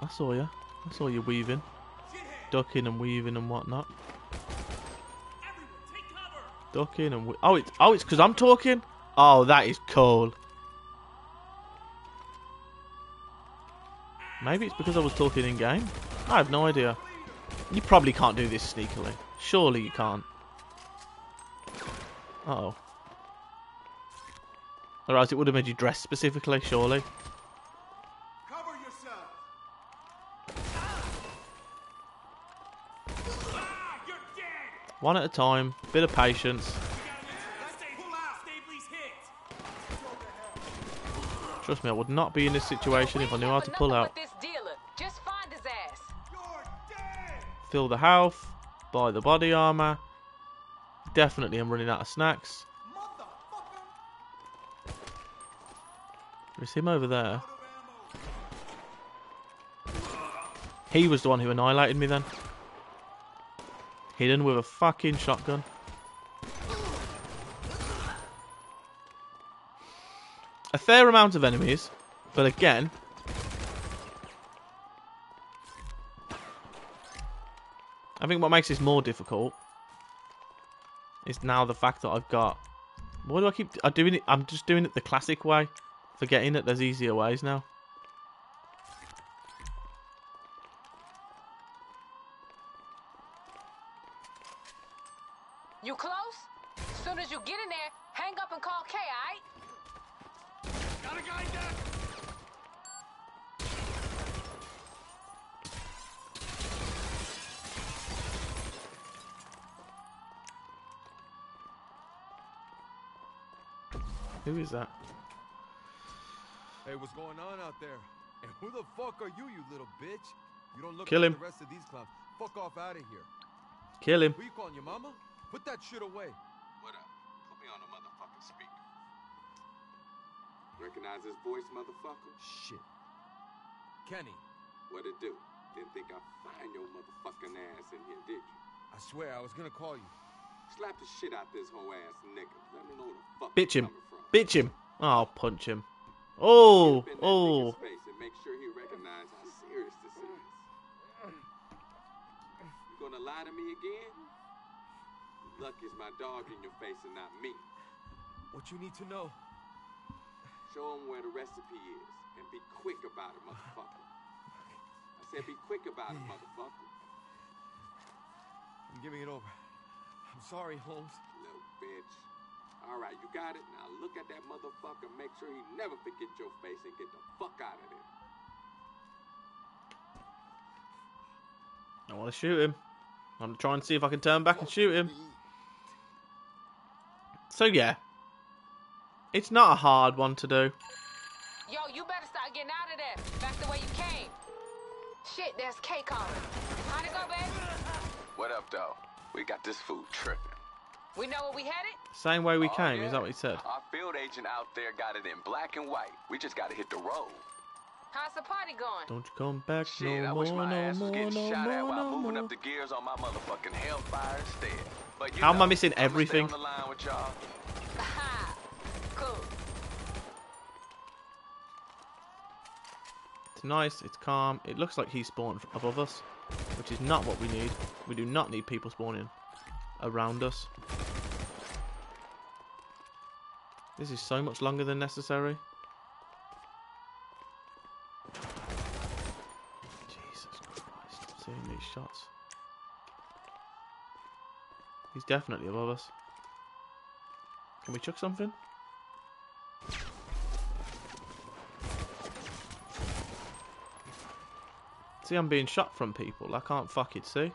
Speaker 1: I saw you. I saw you weaving, ducking and weaving and whatnot. Ducking and oh, it's oh, it's because I'm talking. Oh, that is cool. Maybe it's because I was talking in game. I have no idea. You probably can't do this sneakily. Surely you can't. Uh oh. Otherwise, it would have made you dress specifically. Surely.
Speaker 7: Cover yourself! Ah, you're dead!
Speaker 1: One at a time. Bit of patience. Trust me, I would not be in this situation if I knew how to pull out. Fill the health. Buy the body armor. Definitely, I'm running out of snacks. There's him over there. He was the one who annihilated me then. Hidden with a fucking shotgun. A fair amount of enemies, but again. I think what makes this more difficult is now the fact that I've got. Why do I keep? I'm doing it. I'm just doing it the classic way, forgetting that there's easier ways now.
Speaker 4: You close? As Soon as you get in there, hang up and call K, alright?
Speaker 7: Got a guy down!
Speaker 1: Who is that?
Speaker 8: Hey, what's going on out there? And who the fuck are you, you little bitch? You don't look
Speaker 1: Kill
Speaker 8: like
Speaker 1: him.
Speaker 8: the rest of these clowns. Fuck off out of here.
Speaker 1: Kill him.
Speaker 8: Who you calling your mama? Put that shit away. What up? Put me on a motherfucking speaker.
Speaker 3: Recognize this voice, motherfucker?
Speaker 8: Shit. Kenny.
Speaker 3: What it do? Didn't think I'd find your motherfucking ass in here, did you?
Speaker 8: I swear, I was gonna call you.
Speaker 3: Slap the shit out this whole ass nigga. Let me know the fuck
Speaker 1: Bitch him. Bitch him. Oh, punch him. Oh, oh.
Speaker 3: Make sure he recognizes how serious this is. You gonna lie to me again? Lucky it's my dog in your face and not me.
Speaker 8: What you need to know?
Speaker 3: Show him where the recipe is and be quick about it, motherfucker. I said be quick about it, motherfucker.
Speaker 8: I'm giving it over. I'm sorry, Holmes.
Speaker 3: Little bitch. All right, you got it. Now look at that motherfucker. Make sure he never forget your face and get the fuck out of there.
Speaker 1: I want to shoot him. I'm trying to see if I can turn back and shoot him. Oh, So yeah, it's not a hard one to do.
Speaker 4: Yo, you better start getting out of there. Back the way you came. Shit, there's K calling. How'd it go, baby?
Speaker 3: What up, though? We got this food tripping.
Speaker 4: We know where we headed?
Speaker 1: Same way we
Speaker 3: Oh,
Speaker 1: came.
Speaker 3: yeah.
Speaker 1: Is that what he said?
Speaker 3: Our field agent out there got it in black and white. We just gotta hit the road.
Speaker 4: How's the party going?
Speaker 1: Don't you come back
Speaker 3: Shit,
Speaker 1: no
Speaker 3: I
Speaker 1: more,
Speaker 3: wish my
Speaker 1: no
Speaker 3: ass was getting
Speaker 1: no
Speaker 3: shot at while
Speaker 1: no
Speaker 3: moving
Speaker 1: more.
Speaker 3: up the gears on my motherfucking hellfire instead. But you
Speaker 1: How am I missing everything?
Speaker 3: Stay on the line with y'all.
Speaker 4: Ha! Cool.
Speaker 1: It's nice. It's calm. It looks like he spawned above us, which is not what we need. We do not need people spawning around us. This is so much longer than necessary. Jesus Christ. I'm seeing these shots. He's definitely above us. Can we chuck something? See, I'm being shot from people. I can't fuck it, see?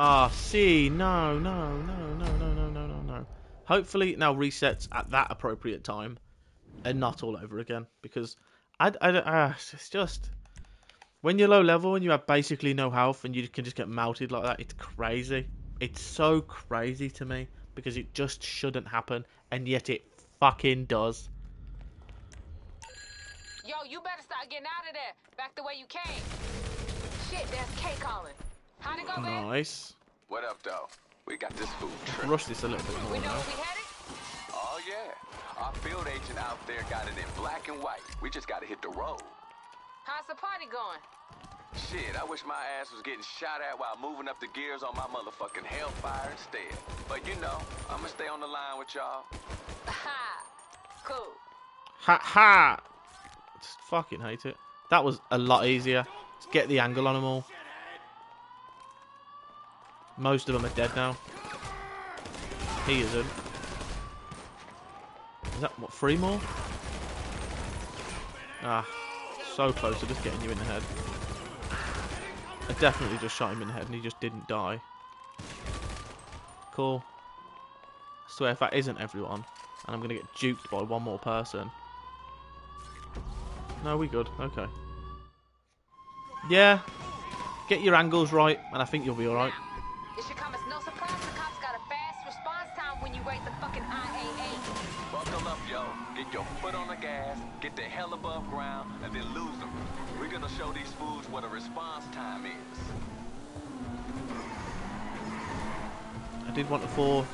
Speaker 1: Ah, oh, see, no, no, no. Hopefully, it now resets at that appropriate time, and not all over again. Because I, I, uh, it's just when you're low level and you have basically no health and you can just get melted like that. It's crazy. It's so crazy to me because it just shouldn't happen, and yet it fucking does.
Speaker 4: Yo, you better start getting out of there. Back the way you came. Shit, there's K calling. How'd it go, baby?
Speaker 1: Nice.
Speaker 3: What up, though? We got this food tripping.
Speaker 1: Rush this a little bit
Speaker 4: We
Speaker 1: more
Speaker 4: know
Speaker 1: now.
Speaker 4: where we headed?
Speaker 3: Oh, yeah. Our field agent out there got it in black and white. We just gotta hit the road.
Speaker 4: How's the party going?
Speaker 3: Shit, I wish my ass was getting shot at while moving up the gears on my motherfucking hellfire instead. But you know, I'ma stay on the line with y'all.
Speaker 4: Ha! Cool.
Speaker 1: Ha ha! Just fucking hate it. That was a lot easier. Just get the angle on them all. Most of them are dead now. He isn't. Is that what? Three more? Ah, so close to just getting you in the head. I definitely just shot him in the head and he just didn't die. Cool. I swear if that isn't everyone, and I'm gonna get duped by one more person. No, we good. Okay. Yeah. Get your angles right, and I think you'll be alright.
Speaker 3: Yo. Your foot on the gas, get the hell above ground, and then lose them. We're gonna show these fools what a response time is.
Speaker 1: I did want a four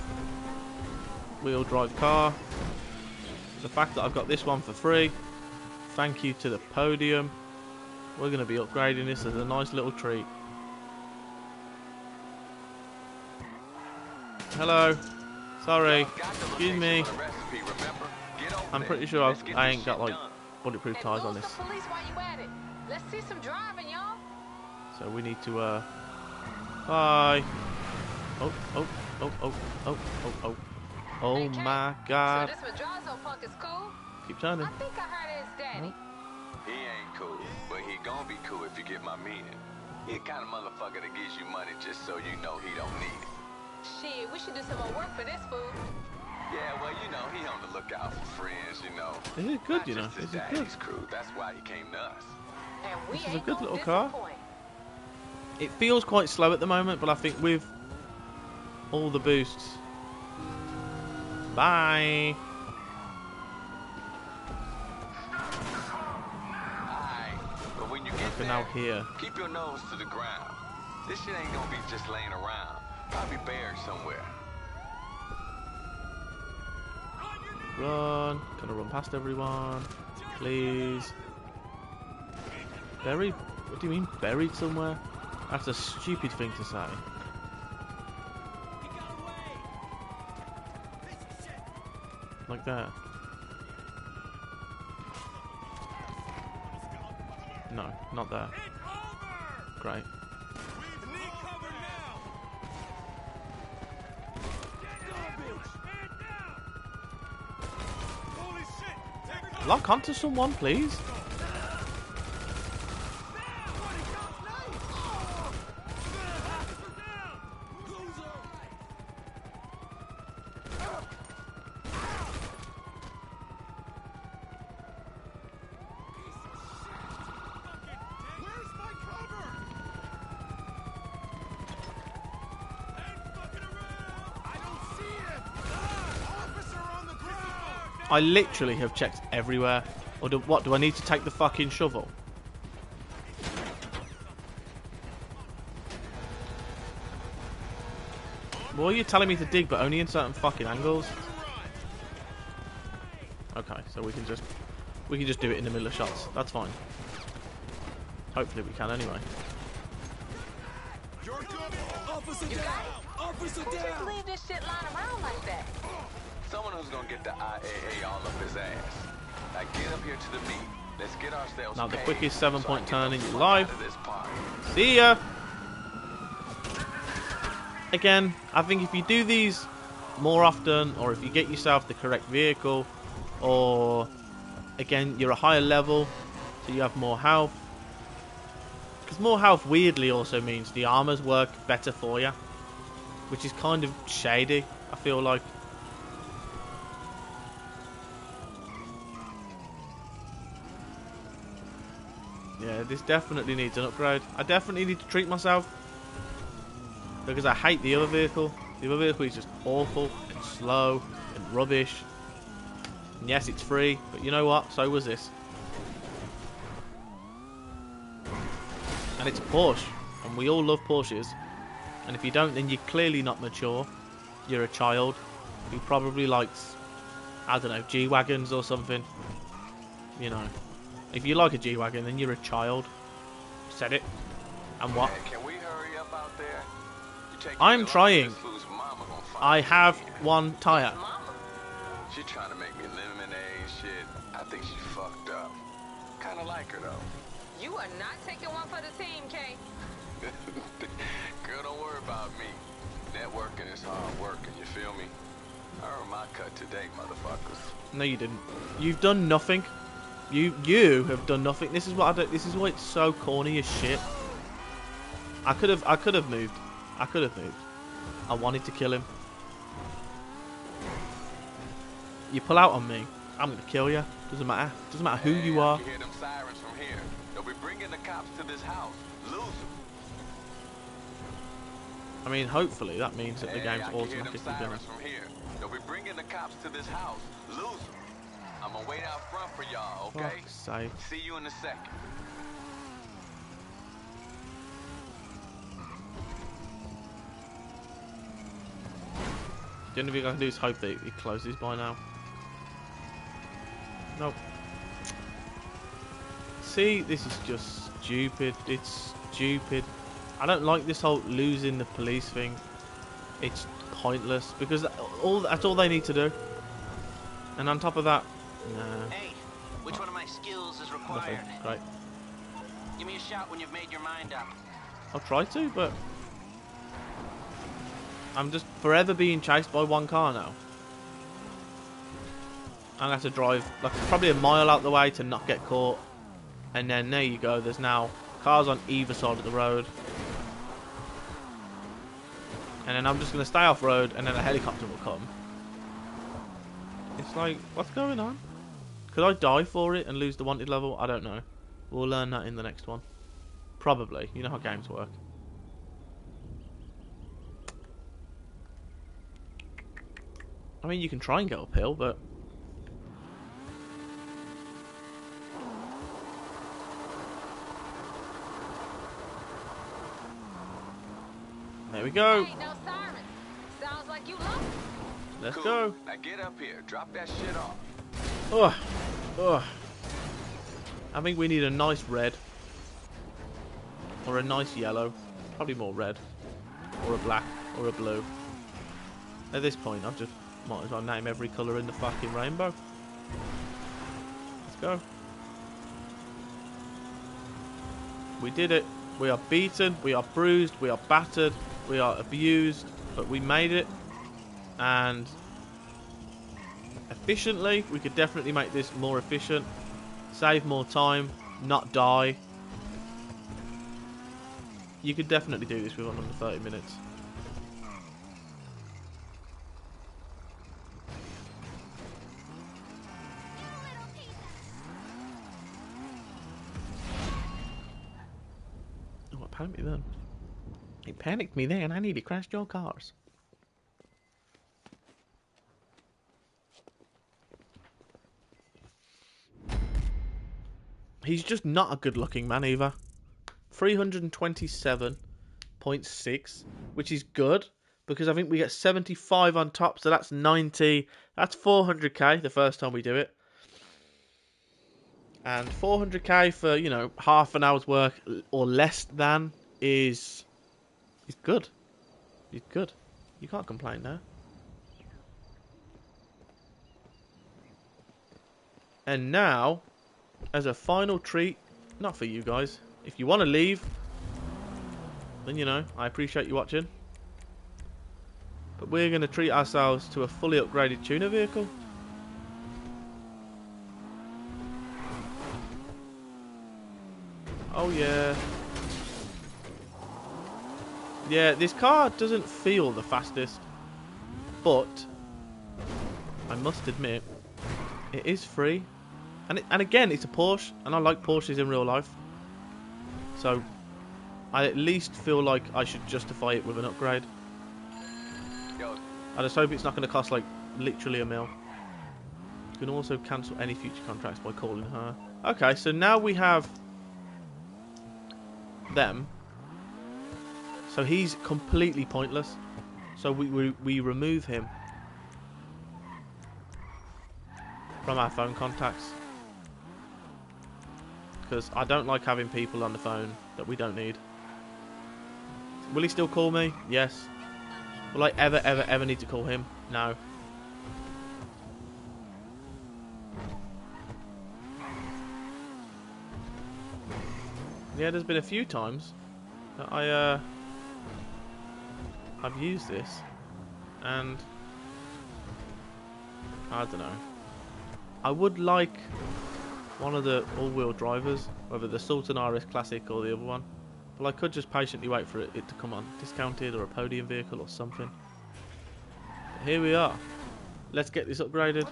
Speaker 1: wheel drive car. The fact that I've got this one for free. Thank you to the podium. We're going to be upgrading this as a nice little treat. Hello. Sorry.
Speaker 3: Y'all got the
Speaker 1: Excuse me. I'm pretty sure I've, I ain't got like
Speaker 3: done.
Speaker 1: bulletproof
Speaker 4: And
Speaker 1: tires on this.
Speaker 4: the police while you at it. Let's see some driving.
Speaker 1: So we need to, uh... Bye. Oh, oh, oh, oh, oh, oh, oh. Oh
Speaker 4: Hey,
Speaker 1: my god.
Speaker 4: So this Madrazo punk is cool?
Speaker 1: Keep turning.
Speaker 4: I think I heard his daddy.
Speaker 3: He ain't cool, but he gon' be cool if you get my meaning. He the kind of motherfucker that gives you money just so you know he don't need it.
Speaker 4: Shit, we should do some more work for this fool.
Speaker 3: Yeah, well, you know, he on the lookout for friends, you know.
Speaker 1: This is good, you know.
Speaker 3: just his
Speaker 1: This is good.
Speaker 3: daddy's crew. That's why he came to us.
Speaker 4: And we
Speaker 1: This is a good little car. It feels quite slow at the moment, but I think with all the boosts. Bye.
Speaker 3: Alright, but when you get
Speaker 1: We're
Speaker 3: there,
Speaker 1: now here.
Speaker 3: keep your nose to the ground. This shit ain't gonna be just laying around. Probably buried somewhere.
Speaker 1: Run. Gonna run past everyone. Please. Buried? What do you mean, buried somewhere? That's a stupid thing to say. Like that. No, not there. Great. Lock onto someone, please.
Speaker 7: I
Speaker 1: literally have checked everywhere. Or do, what, do I need to take the fucking shovel? What are you telling me to dig, but only in certain fucking angles? Okay, so we can just we can just do it in the middle of shots. That's fine. Hopefully we can anyway.
Speaker 7: You're good. Officer down. Officer
Speaker 4: Who just leave this shit lying around like that?
Speaker 3: Someone who's gonna get the IAA all up his ass. Now get up here to the meet. Let's get ourselves
Speaker 1: Now the quickest
Speaker 3: so
Speaker 1: seven-point turn in your life.
Speaker 3: of this party.
Speaker 1: See ya! Again, I think if you do these more often, or if you get yourself the correct vehicle, or again, you're a higher level, so you have more health. Because more health weirdly also means the armors work better for you, which is kind of shady, I feel like. Yeah, this definitely needs an upgrade. I definitely need to treat myself. Because I hate the other vehicle. The other vehicle is just awful and slow and rubbish. And yes, it's free, but you know what? So was this. And it's a Porsche. And we all love Porsches. And if you don't, then you're clearly not mature. You're a child who probably likes, I don't know, G-Wagons or something. You know. If you like a G-Wagon, then you're a child. Said it. And what?
Speaker 3: Hey, can we hurry up out there?
Speaker 1: I'm trying.
Speaker 3: mama gonna
Speaker 1: I have
Speaker 3: here.
Speaker 1: one tyre.
Speaker 3: She trying to make me lemonade and shit. I think she fucked up. Kinda like her though.
Speaker 4: You are not taking one for the team, Kay.
Speaker 3: Girl, don't worry about me. Networking is hard work, and you feel me? I earned my cut today, motherfuckers.
Speaker 1: No, you didn't. You've done nothing. You you have done nothing. This is what I don't, this is why it's so corny as shit. I could have I could have moved. I could have moved. I wanted to kill him. You pull out on me, I'm gonna kill you. Doesn't matter. Doesn't matter who you
Speaker 3: Hey, I
Speaker 1: are.
Speaker 3: can hear them sirens from here. They'll be bringing the cops to this house. Lose 'em.
Speaker 1: I mean, hopefully that means that the
Speaker 3: Hey,
Speaker 1: game's
Speaker 3: I can hear them
Speaker 1: automatically gonna.
Speaker 3: I'm gonna wait out front for y'all, okay?
Speaker 1: Fuck's sake.
Speaker 3: See you in a second.
Speaker 1: The only thing I can do is hope that it closes by now. Nope. See, this is just stupid. It's stupid. I don't like this whole losing the police thing. It's pointless because all that's all they need to do. And on top of that, nah,
Speaker 9: Hey, which one of my skills is
Speaker 1: nothing.
Speaker 9: required?
Speaker 1: Great.
Speaker 9: Give me a shout when you've made your mind up.
Speaker 1: I'll try to, but I'm just forever being chased by one car now. I'm gonna have to drive like probably a mile out the way to not get caught. And then there you go, there's now cars on either side of the road. And then I'm just gonna stay off road and then a helicopter will come. It's like, what's going on? Could I die for it and lose the wanted level? I don't know. We'll learn that in the next one. Probably. You know how games work. I mean, you can try and get uphill, but... There we go.
Speaker 4: Ain't no. Sounds like you lost.
Speaker 1: Let's
Speaker 3: Cool.
Speaker 1: go.
Speaker 3: Now get up here. Drop that shit off.
Speaker 1: Ugh. Ugh. I think we need a nice red. Or a nice yellow. Probably more red. Or a black. Or a blue. At this point, I've just might as well name every colour in the fucking rainbow. Let's go. We did it. We are beaten. We are bruised. We are battered. We are abused. But we made it. And efficiently. We could definitely make this more efficient. Save more time. Not die. You could definitely do this with under 30 minutes. Oh, panicked me then. It panicked me then. I nearly crashed your cars. He's just not a good looking man either. 327.6, which is good because I think we get 75 on top, so that's 90. That's 400k the first time we do it. And 400k for, you know, half an hour's work or less than is is good. It's good. You can't complain there. And now, as a final treat, not for you guys. If you want to leave, then you know, I appreciate you watching. But we're going to treat ourselves to a fully upgraded tuner vehicle. Oh yeah. Yeah, this car doesn't feel the fastest. But, I must admit, it is free. And, it, and again, it's a Porsche, and I like Porsches in real life. So, I at least feel like I should justify it with an upgrade. I just hope it's not going to cost like literally a mil. You can also cancel any future contracts by calling her. Okay, so now we have them. So he's completely pointless. So we, we, we remove him from our phone contacts. Because I don't like having people on the phone that we don't need. Will he still call me? Yes. Will I ever, ever, ever need to call him? No. Yeah, there's been a few times that I, uh, I've used this, and I don't know. I would like one of the all-wheel drivers, whether the Sultan RS Classic or the other one. But I could just patiently wait for it, it to come on discounted or a podium vehicle or something. But here we are. Let's get this upgraded.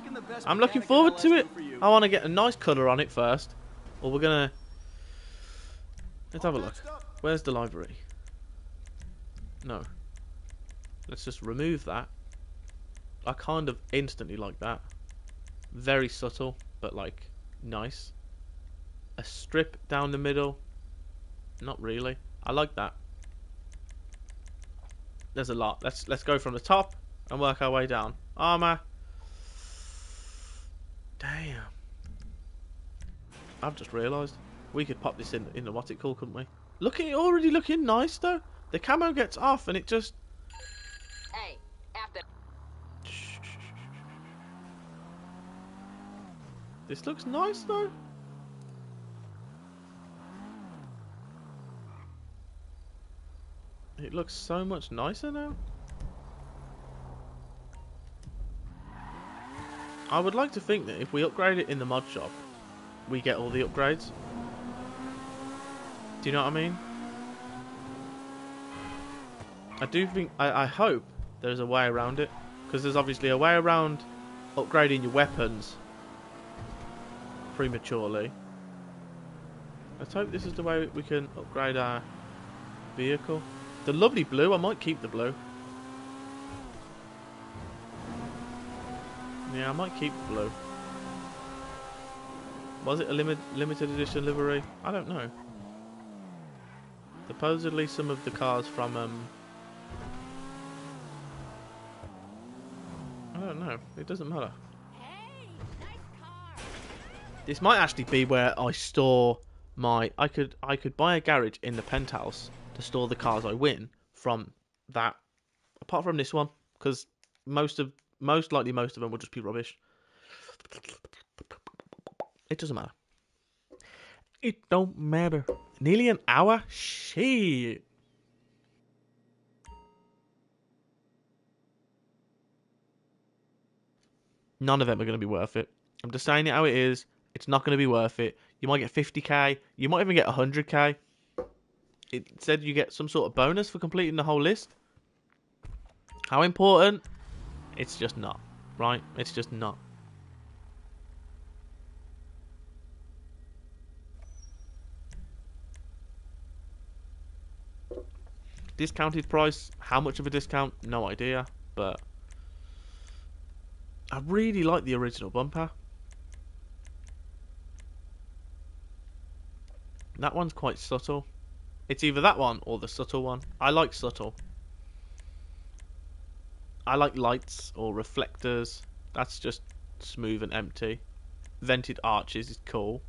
Speaker 1: I'm looking forward to it. I want to get a nice colour on it first. Or we're going to... Let's have a look. Where's the library? No. Let's just remove that. I kind of instantly like that. Very subtle, but like nice. A strip down the middle. Not really. I like that. There's a lot. Let's let's go from the top and work our way down. Armor. Damn. I've just realised we could pop this in in the what's it called, couldn't we? Look at it already looking nice though. The camo gets off and it just
Speaker 4: Hey, after
Speaker 1: This looks nice though. It looks so much nicer now. I would like to think that if we upgrade it in the mod shop, we get all the upgrades. Do you know what I mean? I do think, I, I hope there's a way around it. Because there's obviously a way around upgrading your weapons prematurely. Let's hope this is the way we can upgrade our vehicle. The lovely blue, I might keep the blue. Yeah, I might keep the blue. Was it a limit, limited edition livery? I don't know. Supposedly some of the cars from um I don't know. It doesn't matter. This might actually be where I store my I could I could buy a garage in the penthouse to store the cars I win from that apart from this one because most of most likely most of them will just be rubbish. It doesn't matter. It don't matter. Nearly an hour? Shit. None of them are going to be worth it. I'm just saying it how it is. It's not going to be worth it. You might get 50k. You might even get 100k. It said you get some sort of bonus for completing the whole list. How important? It's just not. Right? It's just not. Discounted price? How much of a discount? No idea. But I really like the original bumper. That one's quite subtle. It's either that one or the subtle one. I like subtle. I like lights or reflectors. That's just smooth and empty. Vented arches is cool.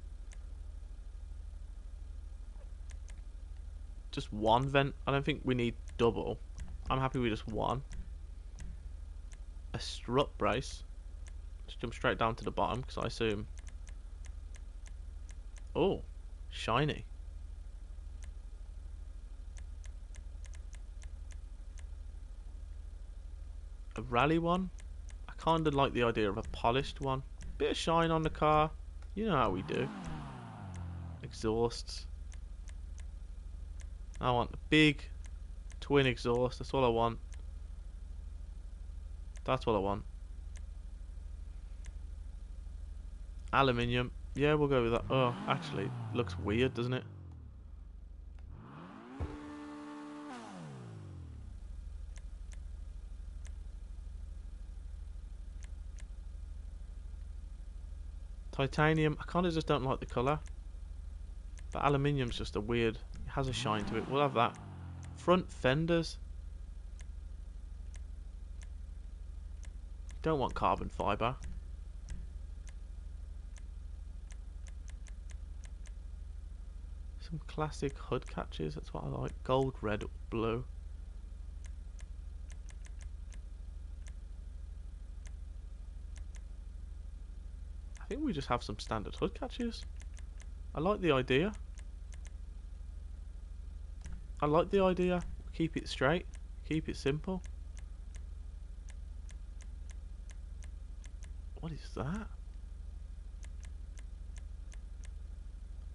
Speaker 1: Just one vent. I don't think we need double. I'm happy with just one. A strut brace. Let's jump straight down to the bottom because I assume. Oh, shiny. A rally one. I kind of like the idea of a polished one. Bit of shine on the car. You know how we do. Exhausts. I want a big twin exhaust. That's all I want. That's what I want. Aluminium. Yeah, we'll go with that. Oh, actually, looks weird, doesn't it? Titanium. I kind of just don't like the colour. But aluminium's just a weird. It has a shine to it. We'll have that. Front fenders. Don't want carbon fibre. Some classic hood catches, that's what I like. Gold, red, blue. I think we just have some standard hood catches. I like the idea. I like the idea. Keep it straight. Keep it simple. What is that?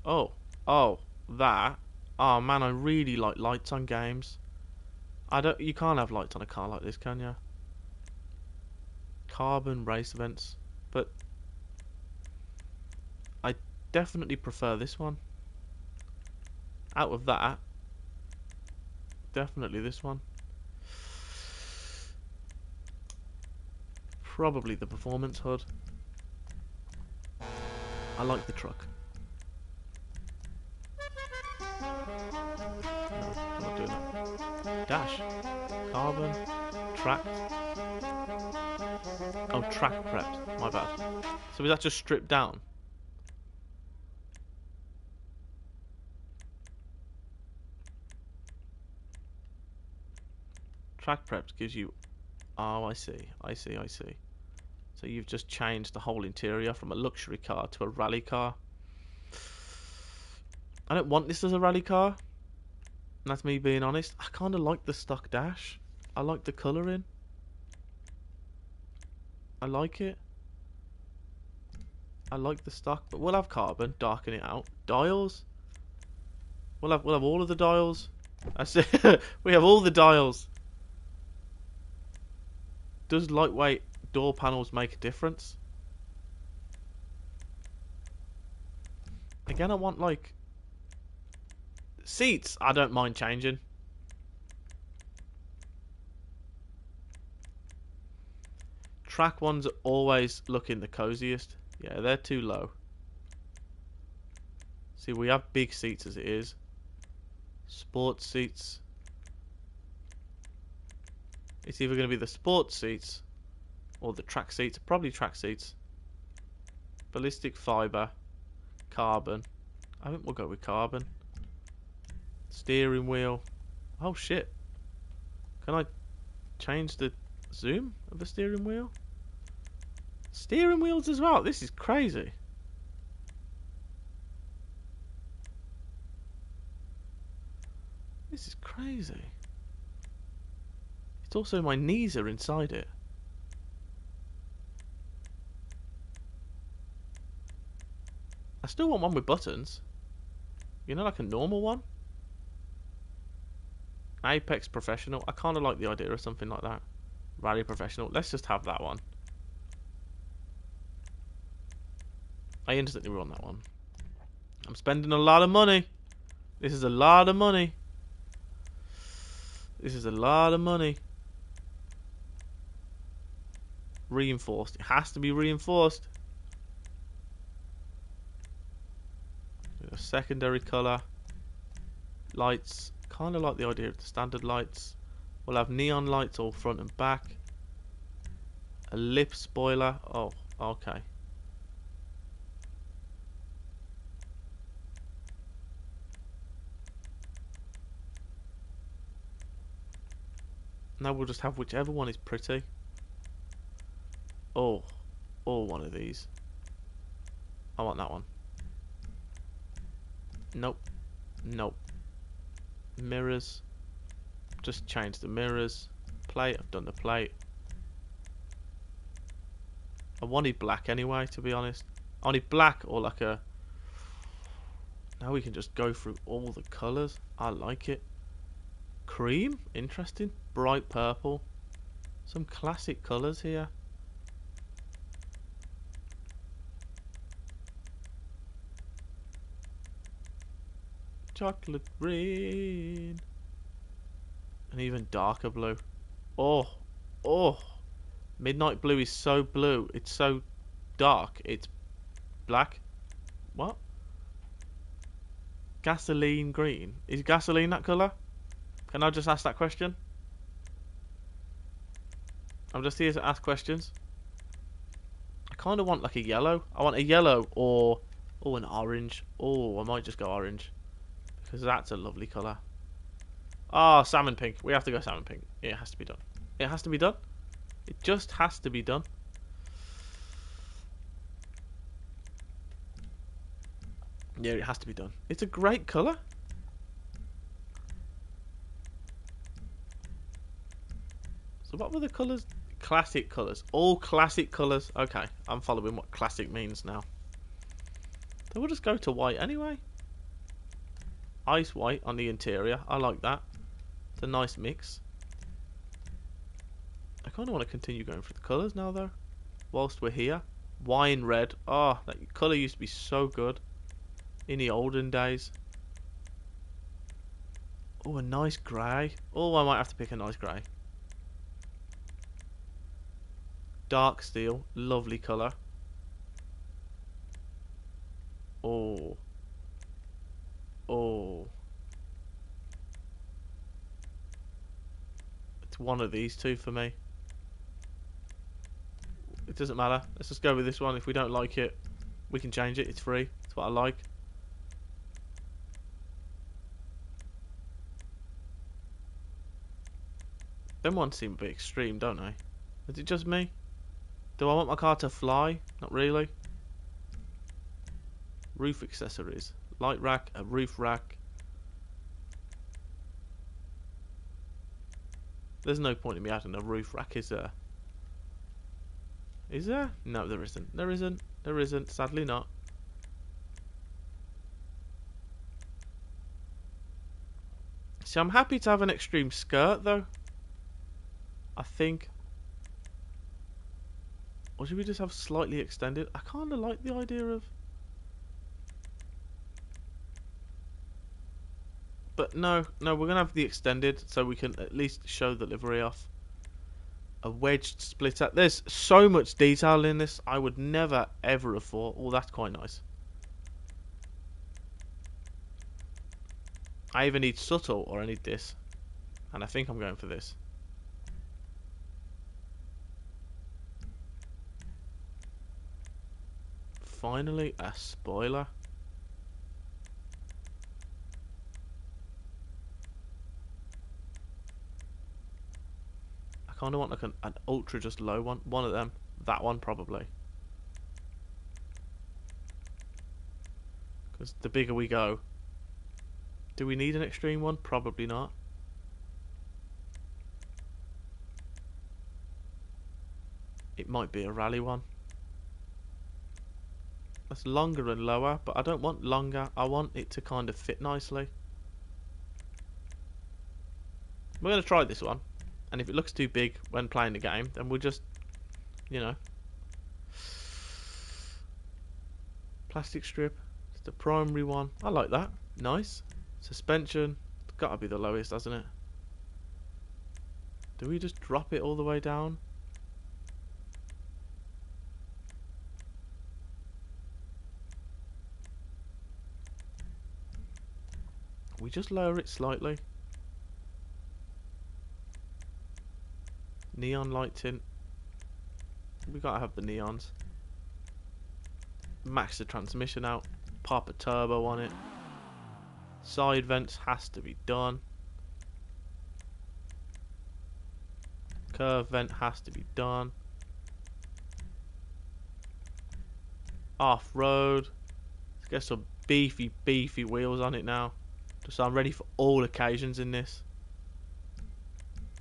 Speaker 1: Oh. Oh. That. Oh man, I really like lights on games. I don't. You can't have lights on a car like this, can you? Carbon race events, but I definitely prefer this one. Out of that, definitely this one. Probably the performance hood. I like the truck. Dash. Carbon. Track. Oh, track prepped. My bad. So is that just stripped down? Track prepped gives you... Oh, I see. I see, I see. So you've just changed the whole interior from a luxury car to a rally car. I don't want this as a rally car. That's me being honest. I kind of like the stock dash. I like the colouring. I like it. I like the stock, but we'll have carbon, darken it out. Dials. We'll have we'll have all of the dials. I see. we have all the dials. Does lightweight door panels make a difference. Again, I want like seats. I don't mind changing. Track ones are always looking the coziest. Yeah, they're too low. See, we have big seats as it is. Sports seats. It's either going to be the sports seats or the track seats. Probably track seats. Ballistic fiber. Carbon. I think we'll go with carbon. Steering wheel. Oh shit. Can I change the zoom of the steering wheel? Steering wheels as well. This is crazy. This is crazy. It's also my knees are inside it. I still want one with buttons. You know, like a normal one. Apex Professional. I kind of like the idea of something like that. Rally Professional. Let's just have that one. I instantly want that one. I'm spending a lot of money. This is a lot of money. This is a lot of money. Reinforced. It has to be reinforced. A secondary colour. Lights. Kind of like the idea of the standard lights. We'll have neon lights all front and back. A lip spoiler. Oh, okay. Now we'll just have whichever one is pretty. Oh, oh, one of these. I want that one. Nope. Nope. Mirrors. Just change the mirrors. Plate, I've done the plate. I wanted black anyway, to be honest. I wanted black or like a... Now we can just go through all the colours. I like it. Cream? Interesting. Bright purple. Some classic colours here. Chocolate green. And even darker blue. Oh, oh. Midnight blue is so blue. It's so dark. It's black. What? Gasoline green. Is gasoline that colour? Can I just ask that question? I'm just here to ask questions. I kind of want like a yellow. I want a yellow or oh an orange. Oh, I might just go orange because that's a lovely colour. Ah, oh, salmon pink. We have to go salmon pink. It has to be done. It has to be done. It just has to be done. Yeah, it has to be done. It's a great colour. So what were the colours? Classic colours. All classic colours. Okay, I'm following what classic means now. So we'll just go to white anyway. Ice white on the interior. I like that. It's a nice mix. I kind of want to continue going through the colours now though. Whilst we're here. Wine red. Oh, that colour used to be so good. In the olden days. Oh, a nice grey. Oh, I might have to pick a nice grey. Dark steel, lovely colour. Oh. Oh. It's one of these two for me. It doesn't matter. Let's just go with this one. If we don't like it, we can change it. It's free. It's what I like. Them ones seem a bit extreme, don't they? Is it just me? Do I want my car to fly? Not really. Roof accessories. Light rack, a roof rack. There's no point in me adding a roof rack, is there? Is there? No, there isn't. There isn't. There isn't. Sadly not. See, I'm happy to have an extreme skirt, though. I think Or should we just have slightly extended? I kind of like the idea of. But no, no, we're gonna have the extended so we can at least show the livery off. A wedged splitter. There's so much detail in this. I would never ever have thought. Oh, that's quite nice. I either need subtle or I need this. And I think I'm going for this. Finally, a spoiler. Kind of want like an, an ultra just low one. One of them. That one probably. Because the bigger we go. Do we need an extreme one? Probably not. It might be a rally one. That's longer and lower, but I don't want longer. I want it to kind of fit nicely. We're going to try this one. And if it looks too big when playing the game, then we'll just, you know. Plastic strip. It's the primary one. I like that. Nice. Suspension. It's got to be the lowest, hasn't it? Do we just drop it all the way down? We just lower it slightly. Neon light tint. We gotta have the neons. Max the transmission out. Pop a turbo on it. Side vents has to be done. Curve vent has to be done. Off road. Let's get some beefy, beefy wheels on it now. So I'm ready for all occasions in this.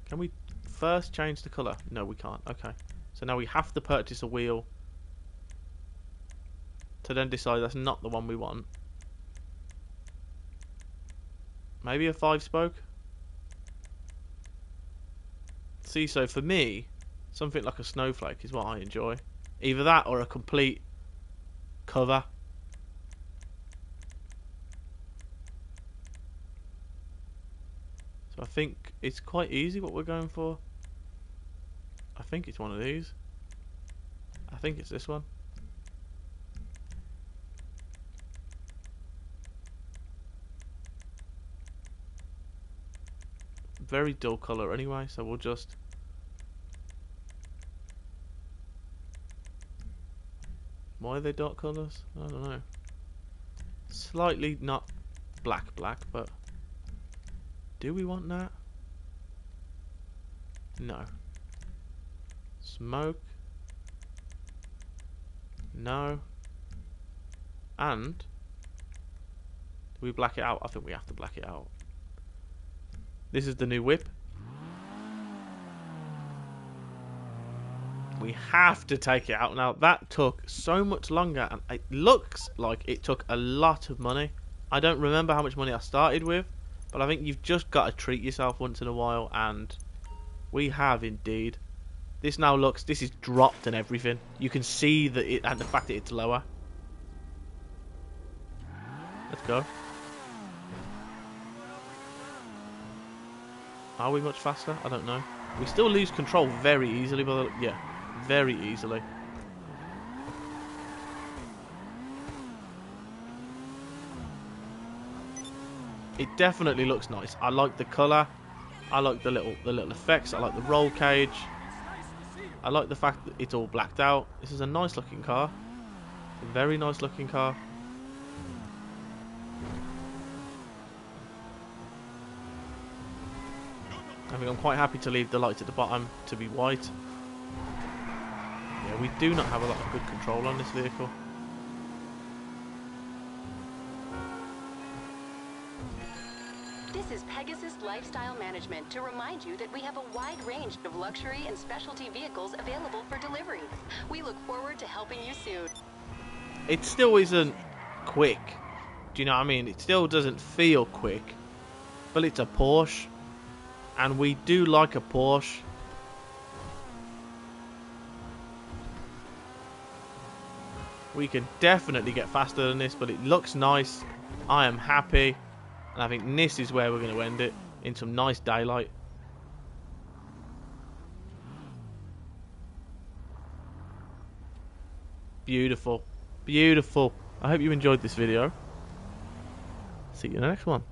Speaker 1: Can we first change the colour? No, we can't. Okay. So now we have to purchase a wheel to then decide that's not the one we want. Maybe a five spoke? See, so for me, something like a snowflake is what I enjoy. Either that or a complete cover. So I think it's quite easy what we're going for. I think it's one of these. I think it's this one. Very dull colour anyway, so we'll just... Why are they dark colours? I don't know. Slightly not black black, but... Do we want that? No. Smoke. No. And we black it out? I think we have to black it out. This is the new whip. We have to take it out now. That took so much longer and it looks like it took a lot of money. I don't remember how much money I started with. But I think you've just got to treat yourself once in a while, and we have indeed. This now looks, this is dropped and everything. You can see that it, and the fact that it's lower. Let's go. Are we much faster? I don't know. We still lose control very easily, but yeah, very easily. It definitely looks nice. I like the colour. I like the little the little effects. I like the roll cage. I like the fact that it's all blacked out. This is a nice looking car. A very nice looking car. I think I'm quite happy to leave the lights at the bottom to be white. Yeah, we do not have a lot of good control on this vehicle.
Speaker 10: Lifestyle Management to remind you that we have a wide range of luxury and specialty vehicles available for delivery. We look forward to helping you soon.
Speaker 1: It still isn't quick. Do you know what I mean? It still doesn't feel quick. But it's a Porsche. And we do like a Porsche. We can definitely get faster than this, but it looks nice. I am happy. And I think this is where we're going to end it. In some nice daylight. Beautiful. Beautiful. I hope you enjoyed this video. See you in the next one.